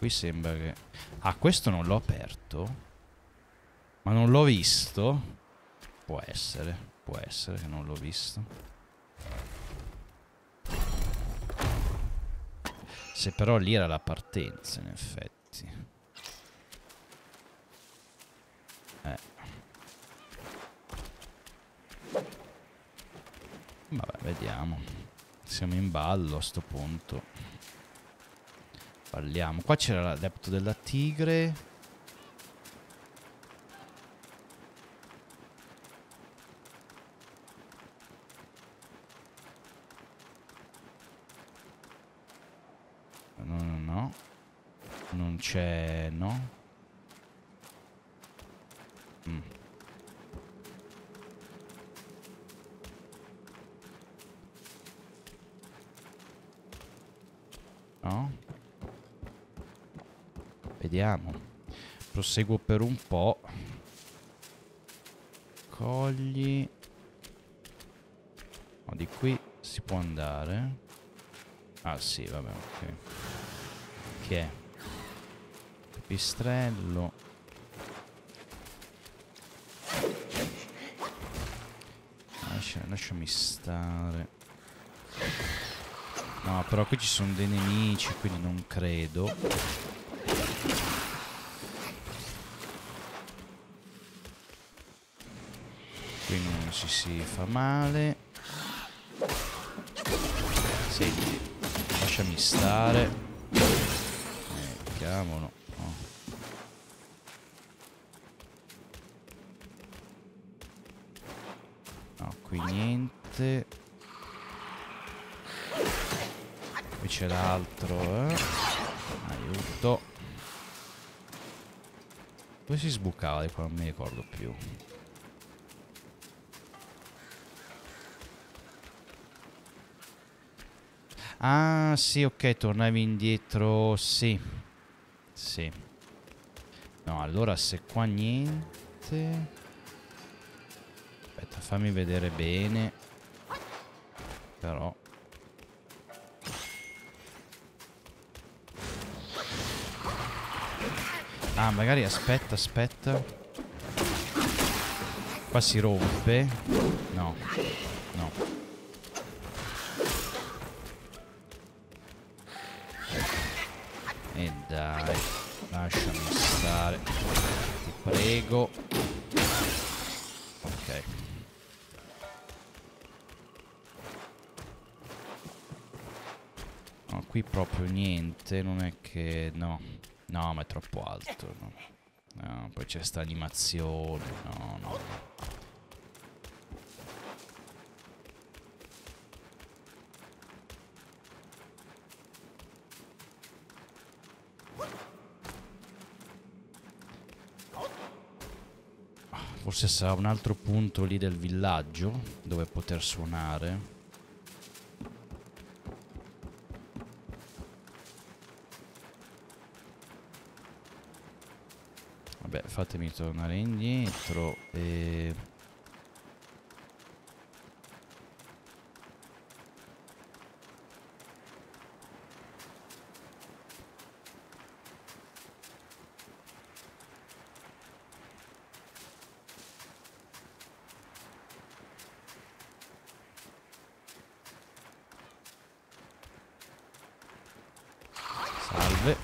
Qui sembra che... Ah, questo non l'ho aperto? Ma non l'ho visto? Può essere, può essere che non l'ho visto. Se però lì era la partenza, in effetti. Eh. Vabbè, vediamo. Siamo in ballo a sto punto. Parliamo. Qua c'era l'adepto della tigre. No, no, no. Non c'è... no? Mm. No? Vediamo. Proseguo per un po'. Cogli. No, di qui si può andare. Ah sì, vabbè, ok. Che è? Pipistrello. Lascia- lasciami stare. No, però qui ci sono dei nemici, quindi non credo. Qui non ci si fa male. Senti, lasciami stare. Eh, cavolo. no. No, qui niente. Qui c'è l'altro, eh. Aiuto. Dove si sbucava di qua? Non mi ricordo più. Ah, sì, ok, tornavi indietro, sì. Sì. No, allora se qua niente... Aspetta, fammi vedere bene. Però... Ah, magari aspetta, aspetta. Qua si rompe. No. No. Dai. Lasciami stare. Ti prego. Ok. No, qui proprio niente, non è che... No, no, ma è troppo alto. No, no poi c'è sta animazione. No, no, Forse sarà un altro punto lì del villaggio dove poter suonare. Vabbè, fatemi tornare indietro e... Salve.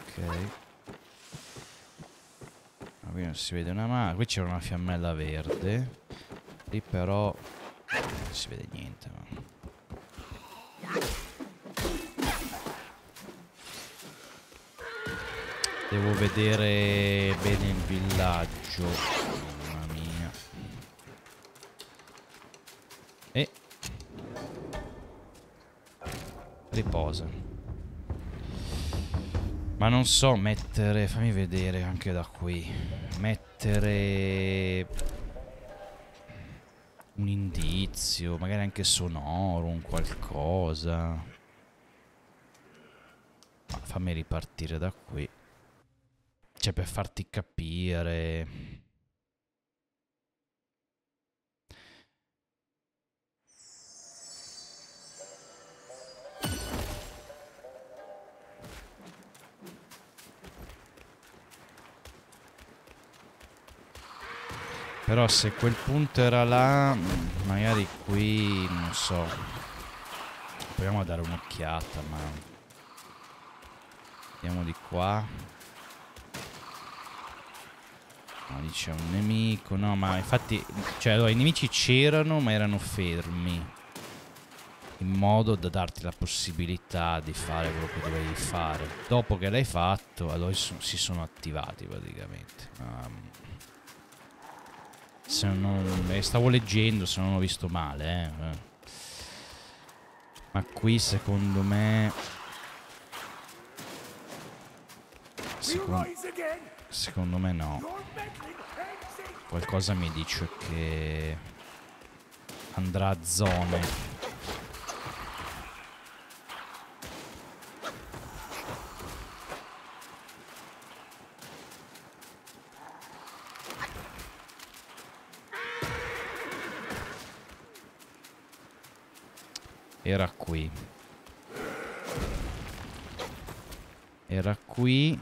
Ok. Ah, qui non si vede una mano. Qui c'era una fiammella verde. Lì però non si vede niente. Ma... Devo vedere bene il villaggio. Mamma mia. E riposa. Ma non so mettere, fammi vedere anche da qui. Mettere un indizio, magari anche sonoro, un qualcosa. Ma fammi ripartire da qui. Cioè per farti capire. Però se quel punto era là, magari qui, non so. Proviamo a dare un'occhiata, ma... Andiamo di qua. No, lì c'è un nemico, no, ma infatti... Cioè, allora, i nemici c'erano, ma erano fermi. In modo da darti la possibilità di fare quello che dovevi fare. Dopo che l'hai fatto, allora si sono attivati praticamente. Um, se non... Eh, stavo leggendo, se non ho visto male, eh. Ma qui secondo me... Secondo, secondo me no. Qualcosa mi dice che andrà a zone. Era qui. Era qui.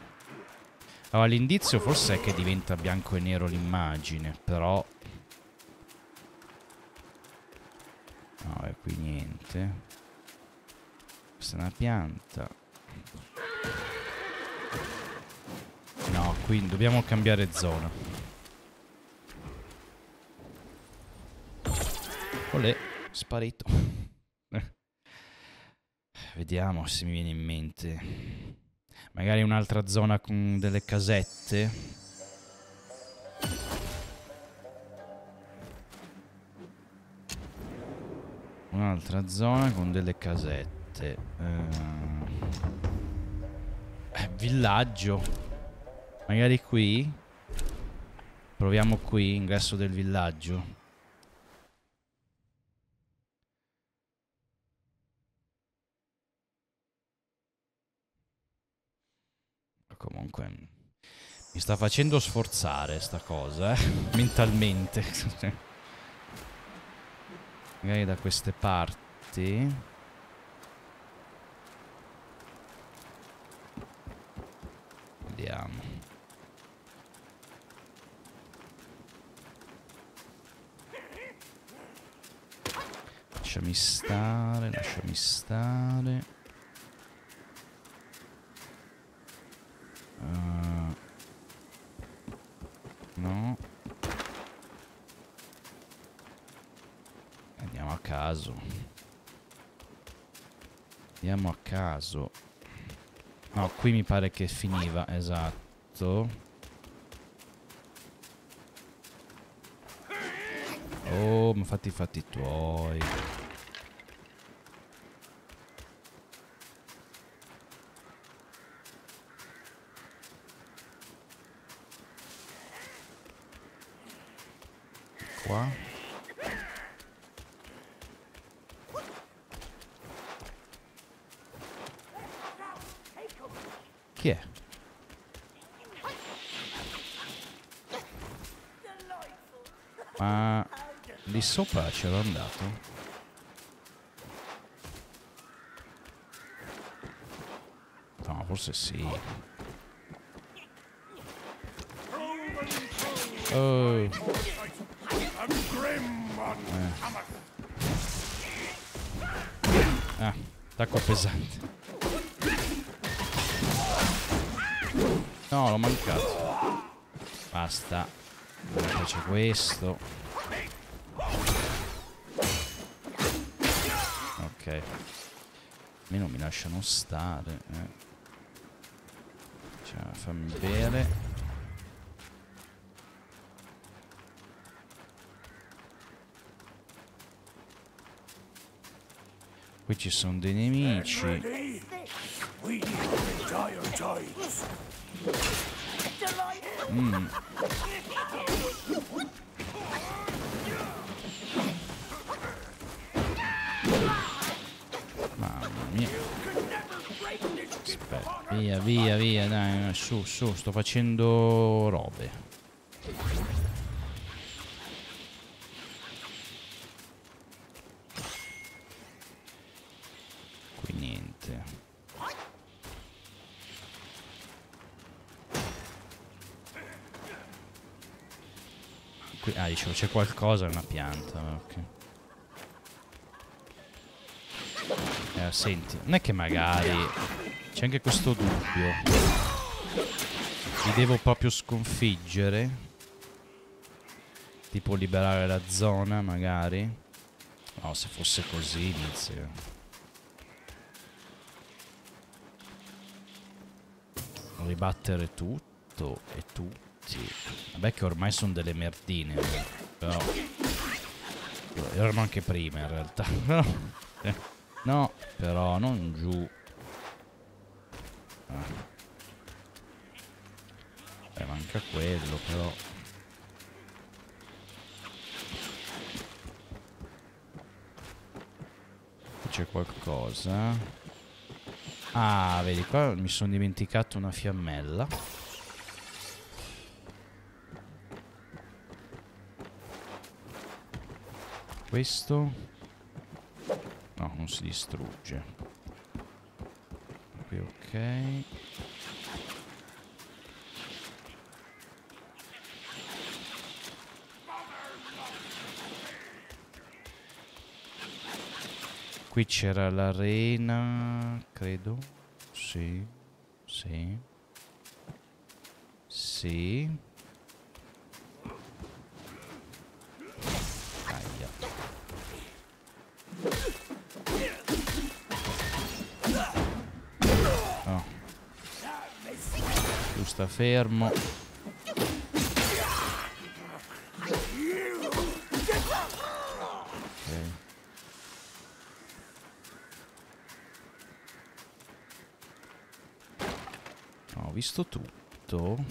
Allora, l'indizio forse è che diventa bianco e nero l'immagine, però... No, è qui niente. Questa è una pianta. No, qui dobbiamo cambiare zona. Olè, sparito. Vediamo se mi viene in mente. Magari un'altra zona con delle casette. Un'altra zona con delle casette. Uh, eh, villaggio. Magari qui. Proviamo qui, ingresso del villaggio. Comunque mi sta facendo sforzare sta cosa, eh? mentalmente. Magari da queste parti. Vediamo. Lasciami stare, lasciami stare. Eh, no. Andiamo a caso. Andiamo a caso. No, qui mi pare che finiva, esatto. Oh, ma fatti i fatti tuoi. Qua. Chi è? Ma lì sopra c'ero andato? No, forse sì. Oh. Eh. Ah, attacco pesante. No, l'ho mancato. Basta. C'è questo. Ok. Almeno mi lasciano stare. Eh. Cioè, fammi bere. Qui ci sono dei nemici. Dire times. Mamma mia. Aspetta, via, via, via, dai, su, su, sto facendo robe. C'è qualcosa, è una pianta, ok. Eh, senti, non è che magari c'è anche questo dubbio. Li devo proprio sconfiggere? Tipo liberare la zona, magari? No, se fosse così inizio. Ribattere tutto e tutti. Vabbè che ormai sono delle merdine, però... Erano anche prima in realtà. Però... No, però non giù. Ah. Eh, manca quello, però. C'è qualcosa. Ah, vedi, qua mi sono dimenticato una fiammella. Questo No, non si distrugge. Qui ok. Qui c'era l'arena, credo. Sì, sì. Sì. Sta fermo. Visto tutto.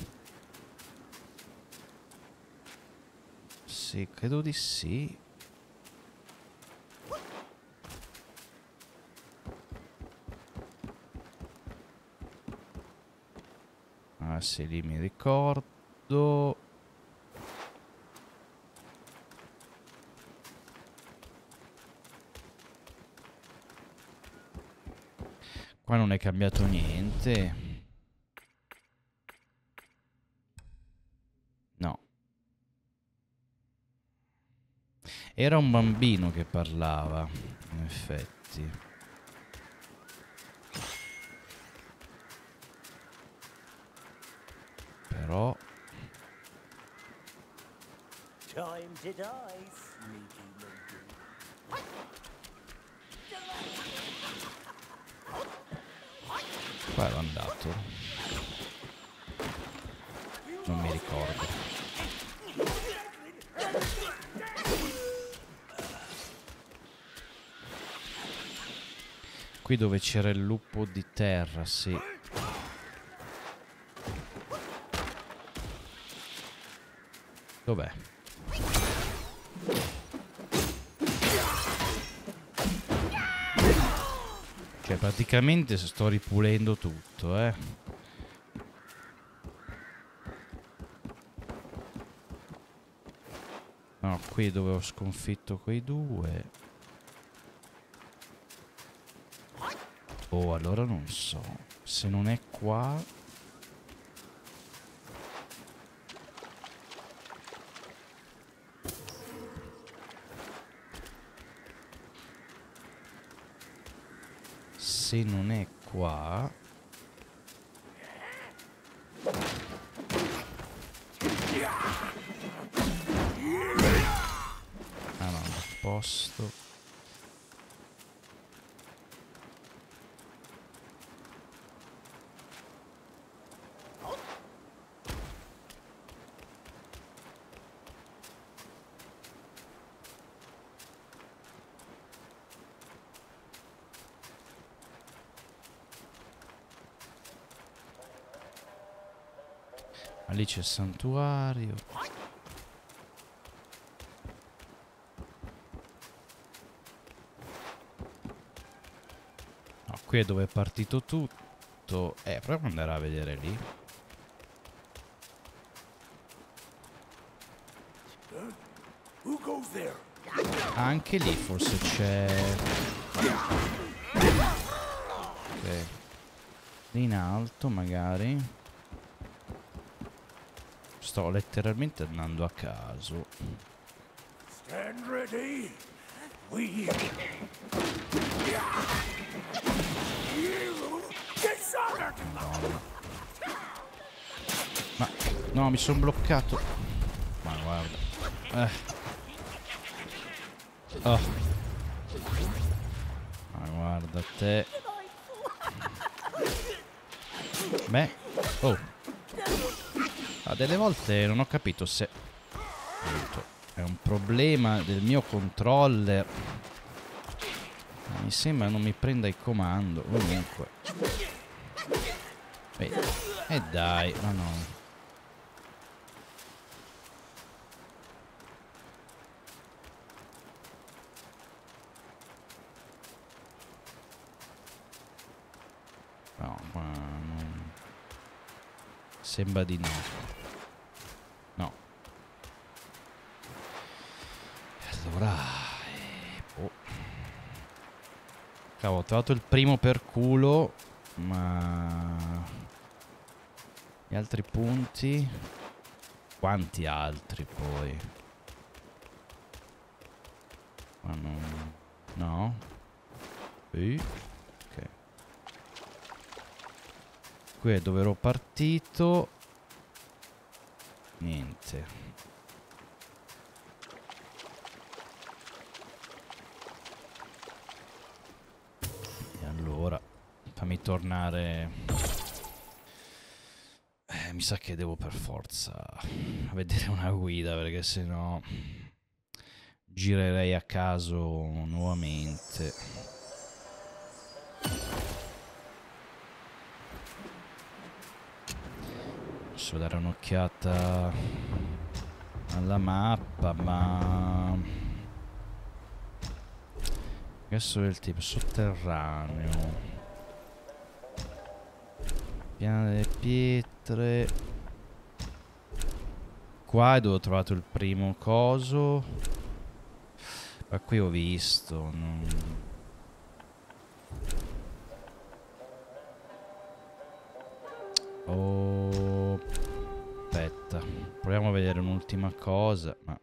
Sì, credo di sì. Sì, lì mi ricordo. Qua non è cambiato niente. No. Era un bambino che parlava, in effetti. Però... Qua ero andato. Non mi ricordo. Qui dove c'era il lupo di terra, sì. Dov'è? Cioè praticamente sto ripulendo tutto, eh. No, qui dove ho sconfitto quei due. Oh, allora non so. Se non è qua... Se non è qua... Ah no, a posto. Ma lì c'è il santuario. No, qui è dove è partito tutto. Eh, proviamo ad andare a vedere lì. Anche lì forse c'è... Ok. Lì in alto magari. Sto letteralmente andando a caso. Stand ready. We. Dishonored! Ma no, mi sono bloccato. Ma guarda. Eh. Oh. Ma guarda te. Beh. Oh. Ah, delle volte non ho capito se... È un problema del mio controller. Mi sembra non mi prenda il comando. Comunque. E eh dai, ma no. No, ma non... Sembra di. No. E Allora... eh, boh. Cavolo, ho trovato il primo per culo, ma... Gli altri punti... Quanti altri poi? Ma non... No? Sì. Ok. Qui è dove ero partito. Niente. E allora, fammi tornare. Eh, mi sa che devo per forza vedere una guida perché sennò girerei a caso nuovamente. Posso dare un'occhiata alla mappa, ma... Questo è il tipo sotterraneo. Piano delle pietre. Qua è dove ho trovato il primo coso. Ma qui ho visto. non- Oh, aspetta, proviamo a vedere un'ultima cosa. Ma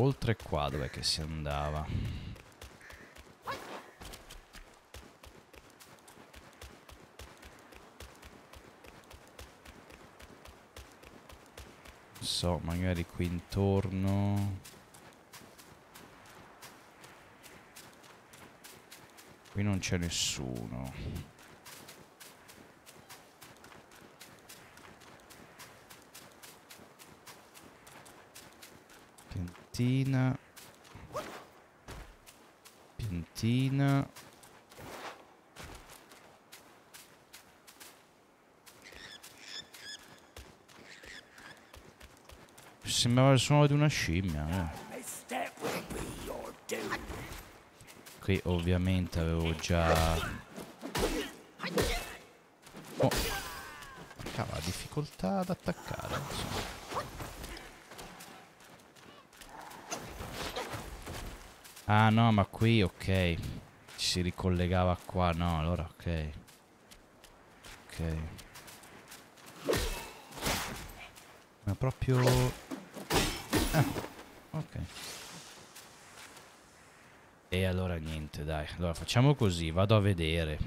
Oltre qua dov'è che si andava? So, magari qui intorno. Qui non c'è nessuno. Piantina. Piantina. Sembrava il suono di una scimmia. Eh. Qui ovviamente avevo già... Oh. Cavolo, difficoltà ad attaccare. insomma. Ah no, ma qui ok. Ci si ricollegava qua, no, allora ok. Ok. Ma proprio... Ah, ok. E allora niente, dai. Allora facciamo così, vado a vedere.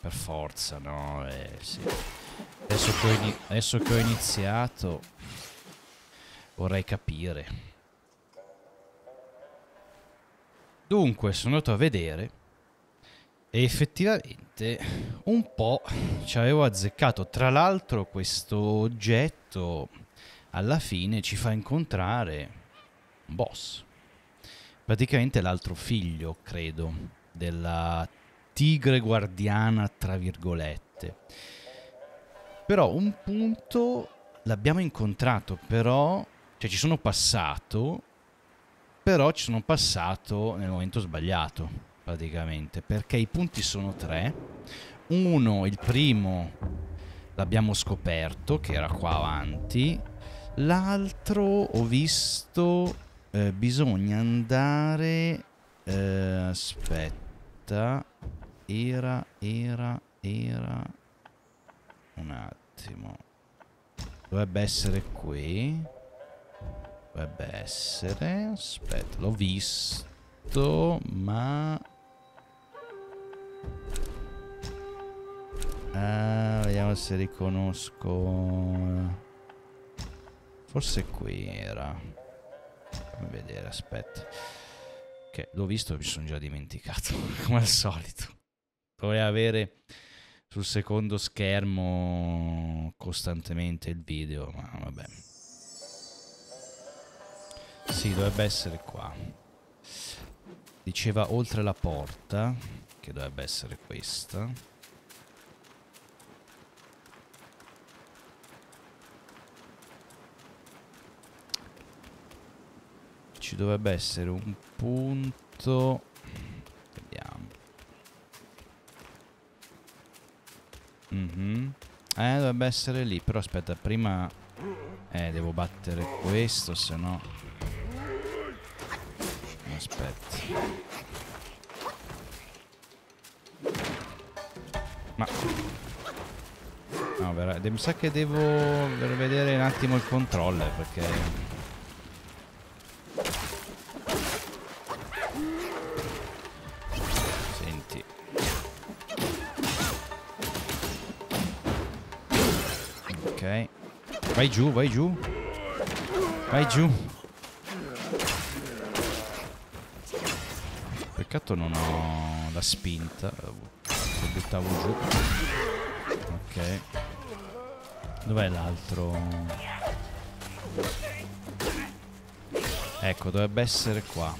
Per forza, no? Eh, sì. Adesso che adesso che ho iniziato vorrei capire. Dunque, sono andato a vedere e effettivamente un po' ci avevo azzeccato. Tra l'altro questo oggetto alla fine ci fa incontrare un boss praticamente l'altro figlio, credo, della tigre guardiana, tra virgolette. Però un punto l'abbiamo incontrato, però, cioè ci sono passato, però ci sono passato nel momento sbagliato, praticamente, perché i punti sono tre. Uno, il primo, l'abbiamo scoperto, che era qua avanti. L'altro ho visto eh, bisogna andare eh, aspetta era era era un attimo dovrebbe essere qui dovrebbe essere aspetta l'ho visto ma ah, vediamo se riconosco forse qui era Fammi vedere, aspetta. Che l'ho visto e mi sono già dimenticato, come al solito. Dovrei avere sul secondo schermo costantemente il video, ma vabbè. Sì, dovrebbe essere qua. Diceva oltre la porta, che dovrebbe essere questa. Ci dovrebbe essere un punto. Vediamo. Mhm. Eh, dovrebbe essere lì. Però aspetta, prima. Eh, devo battere questo, se no. Aspetta. Ma. No, vera- de- mi sa che devo vedere un attimo il controller perché. Vai giù, vai giù. Vai giù. Peccato non ho la spinta. Lo buttavo giù. Ok. Dov'è l'altro? Ecco, dovrebbe essere qua.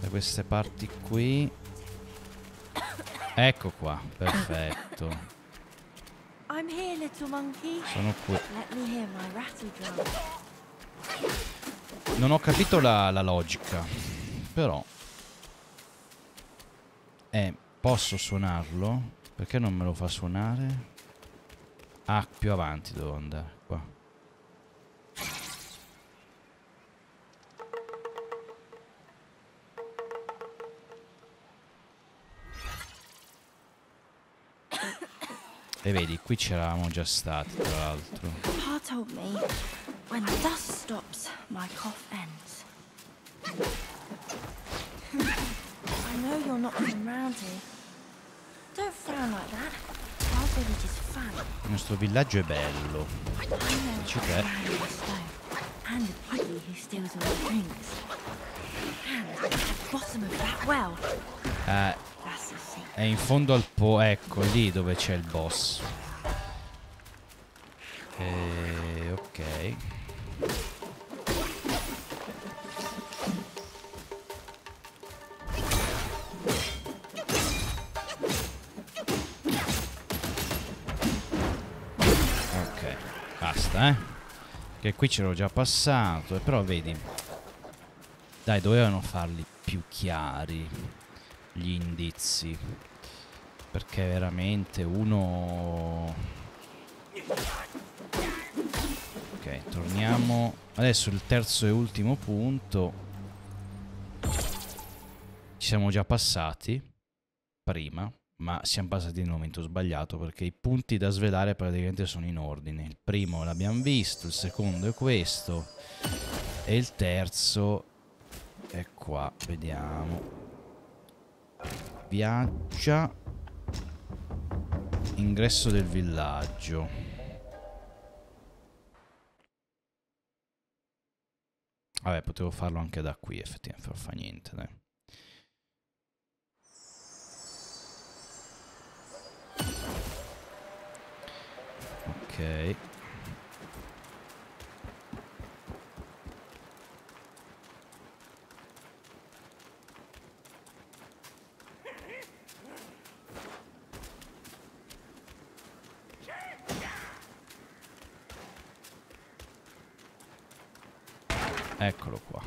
Da queste parti qui. Ecco qua, perfetto. Sono qui. Non ho capito la, la logica. Però. Eh, posso suonarlo? Perché non me lo fa suonare? Ah, più avanti devo andare. Qua. E vedi, qui c'eravamo già stati, tra l'altro. Pa told me when the dust stops, my cough ends. I know you're not from around here. Don't frown like that. Our village is fun. Il nostro villaggio è bello. Dici te. the and a piggy who steals all the drinks. And at the bottom of that well, Eh, the è in fondo al po'. Ecco, lì dove c'è il boss. Eh, ok. Ok, basta, eh. Che qui ce l'ho già passato, eh, però vedi. Dai, dovevano farli più chiari gli indizi. Perché veramente uno... Ok, torniamo... Adesso il terzo e ultimo punto. Ci siamo già passati prima, ma siamo passati nel momento sbagliato perché i punti da svelare praticamente sono in ordine. Il primo l'abbiamo visto, il secondo è questo e il terzo è qua, vediamo. Viaggia. Ingresso del villaggio. Vabbè, potevo farlo anche da qui, effettivamente, non fa niente, dai. Ok. Eccolo qua.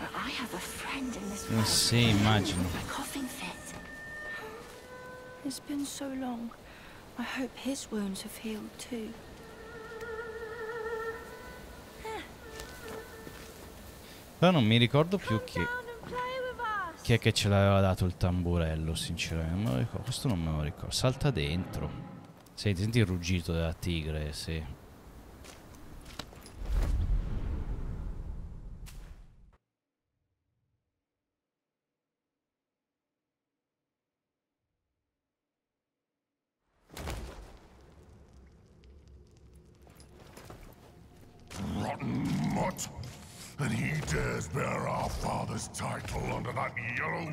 I have a friend in this Eh sì, immagino. It's been so long. I hope his wounds have healed too. Però non mi ricordo più chi, chi è che ce l'aveva dato il tamburello, sinceramente. Non me lo ricordo. Questo non me lo ricordo. Salta dentro. Senti, senti il ruggito della tigre, sì. Bear our father's title under that yellow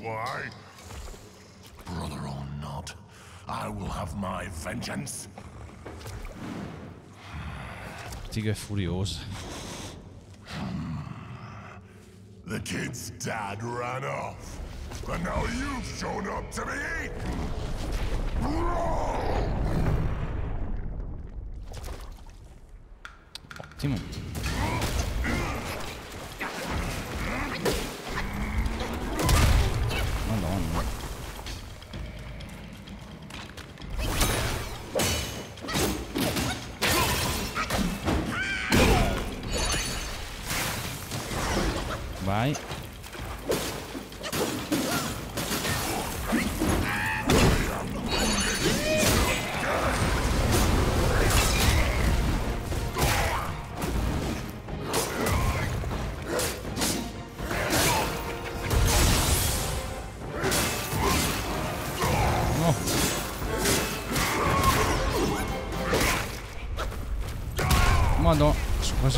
why? Brother or not, Have my vengeance. Tigre furiosa. The kid's dad ran off, and now you've shown up to be eaten! Madonna.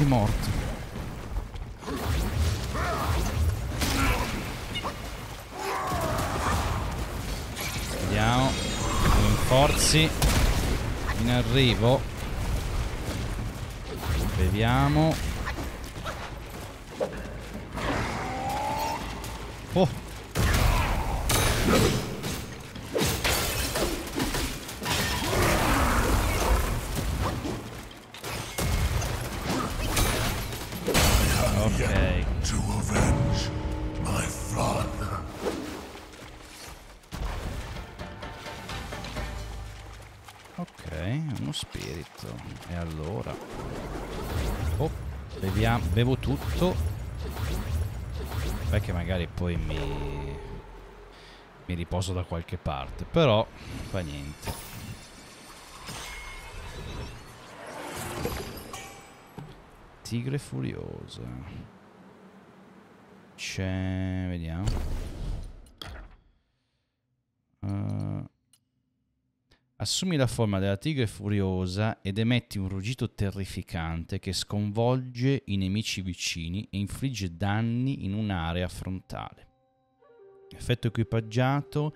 Quasi morto. Vediamo. Rinforzi. In arrivo. Vediamo. Bevo tutto. Perché magari poi mi... Mi riposo da qualche parte. Però, fa niente. Tigre furiosa. C'è... Vediamo. Assumi la forma della tigre furiosa ed emetti un ruggito terrificante che sconvolge i nemici vicini e infligge danni in un'area frontale. Effetto equipaggiato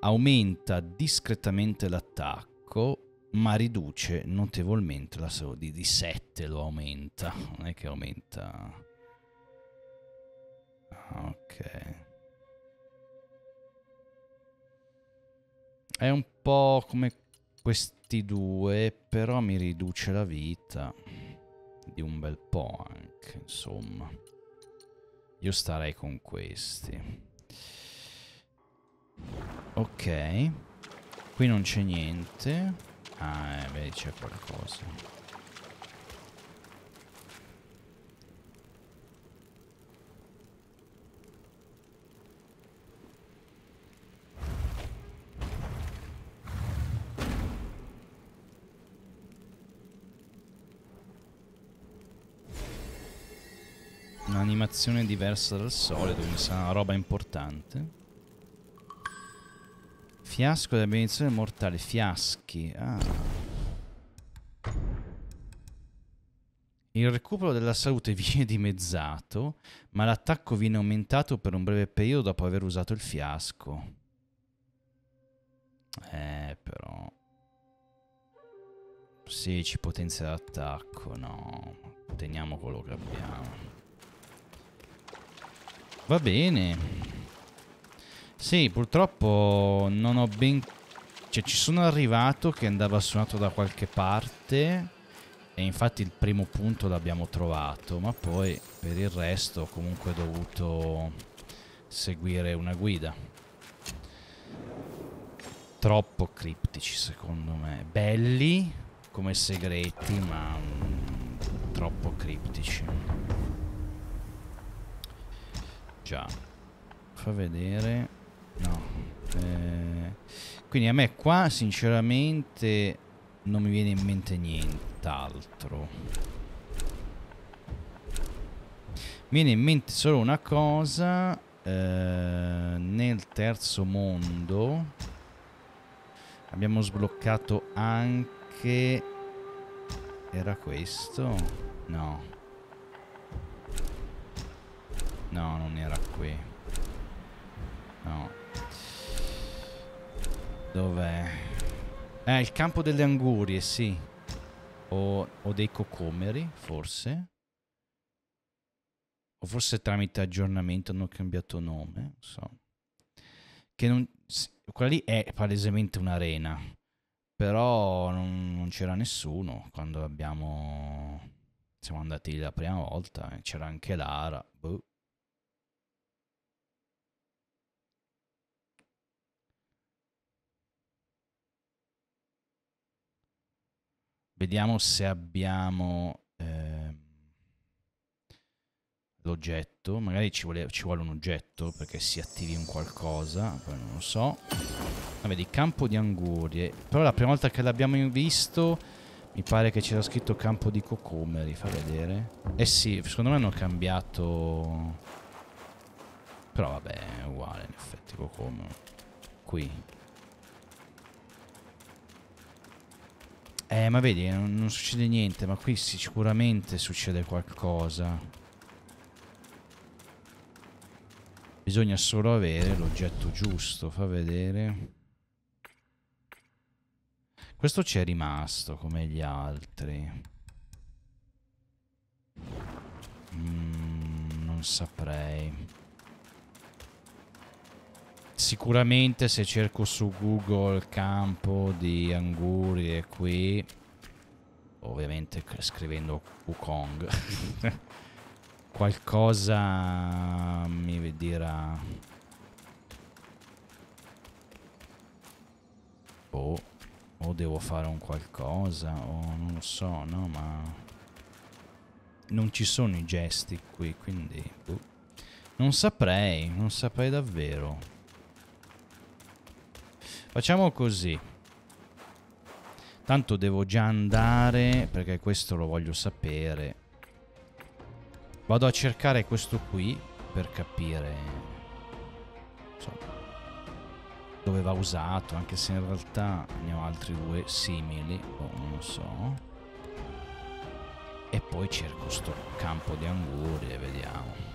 aumenta discretamente l'attacco, ma riduce notevolmente la salute. Di 7 lo aumenta, non è che aumenta. Ok. È un po' come questi due, però mi riduce la vita di un bel po' anche, insomma. Io starei con questi. Ok. Qui non c'è niente. Ah, eh, vedi c'è qualcosa. Un'animazione diversa dal solito, mi sa una roba importante. Fiasco della benedizione mortale, fiaschi. Ah. Il recupero della salute viene dimezzato, ma l'attacco viene aumentato per un breve periodo dopo aver usato il fiasco. Eh, però... Sì, ci potenzia l'attacco, no. Teniamo quello che abbiamo. Va bene. Sì, purtroppo non ho ben... Cioè, ci sono arrivato che andava suonato da qualche parte e infatti il primo punto l'abbiamo trovato, ma poi per il resto ho comunque dovuto seguire una guida. Troppo criptici secondo me. Belli come segreti, ma troppo criptici. Già. Fa vedere. No. Eh, quindi a me qua sinceramente non mi viene in mente nient'altro. Mi viene in mente solo una cosa. Eh, nel terzo mondo abbiamo sbloccato anche... Era questo? No. No, non era qui. No. Dov'è? Eh, il campo delle angurie, sì. O, o dei cocomeri, forse. O forse tramite aggiornamento hanno cambiato nome, so. Che non... Quella lì è palesemente un'arena. Però non, non c'era nessuno quando abbiamo... Siamo andati la prima volta. C'era anche Lara. Boh. Vediamo se abbiamo eh, l'oggetto. Magari ci vuole, ci vuole, un oggetto perché si attivi un qualcosa. Poi non lo so. Ah, vedi, campo di angurie. Però la prima volta che l'abbiamo visto mi pare che c'era scritto campo di cocomeri. Fa vedere. Eh sì, secondo me hanno cambiato... Però vabbè, è uguale in effetti cocomero. Qui. Eh, ma vedi, non, succede niente, ma qui sicuramente succede qualcosa. Bisogna solo avere l'oggetto giusto, fa vedere. Questo ci è rimasto come gli altri. Mm, non saprei. Sicuramente se cerco su Google campo di angurie qui, ovviamente scrivendo Wukong, qualcosa mi dirà... Oh, o devo fare un qualcosa o non lo so, no, ma non ci sono i gesti qui, quindi boh. non saprei, non saprei davvero. Facciamo così. Tanto devo già andare perché questo lo voglio sapere. Vado a cercare questo qui per capire insomma, dove va usato, anche se in realtà ne ho altri due simili, o oh, non so. E poi cerco sto campo di anguri e vediamo.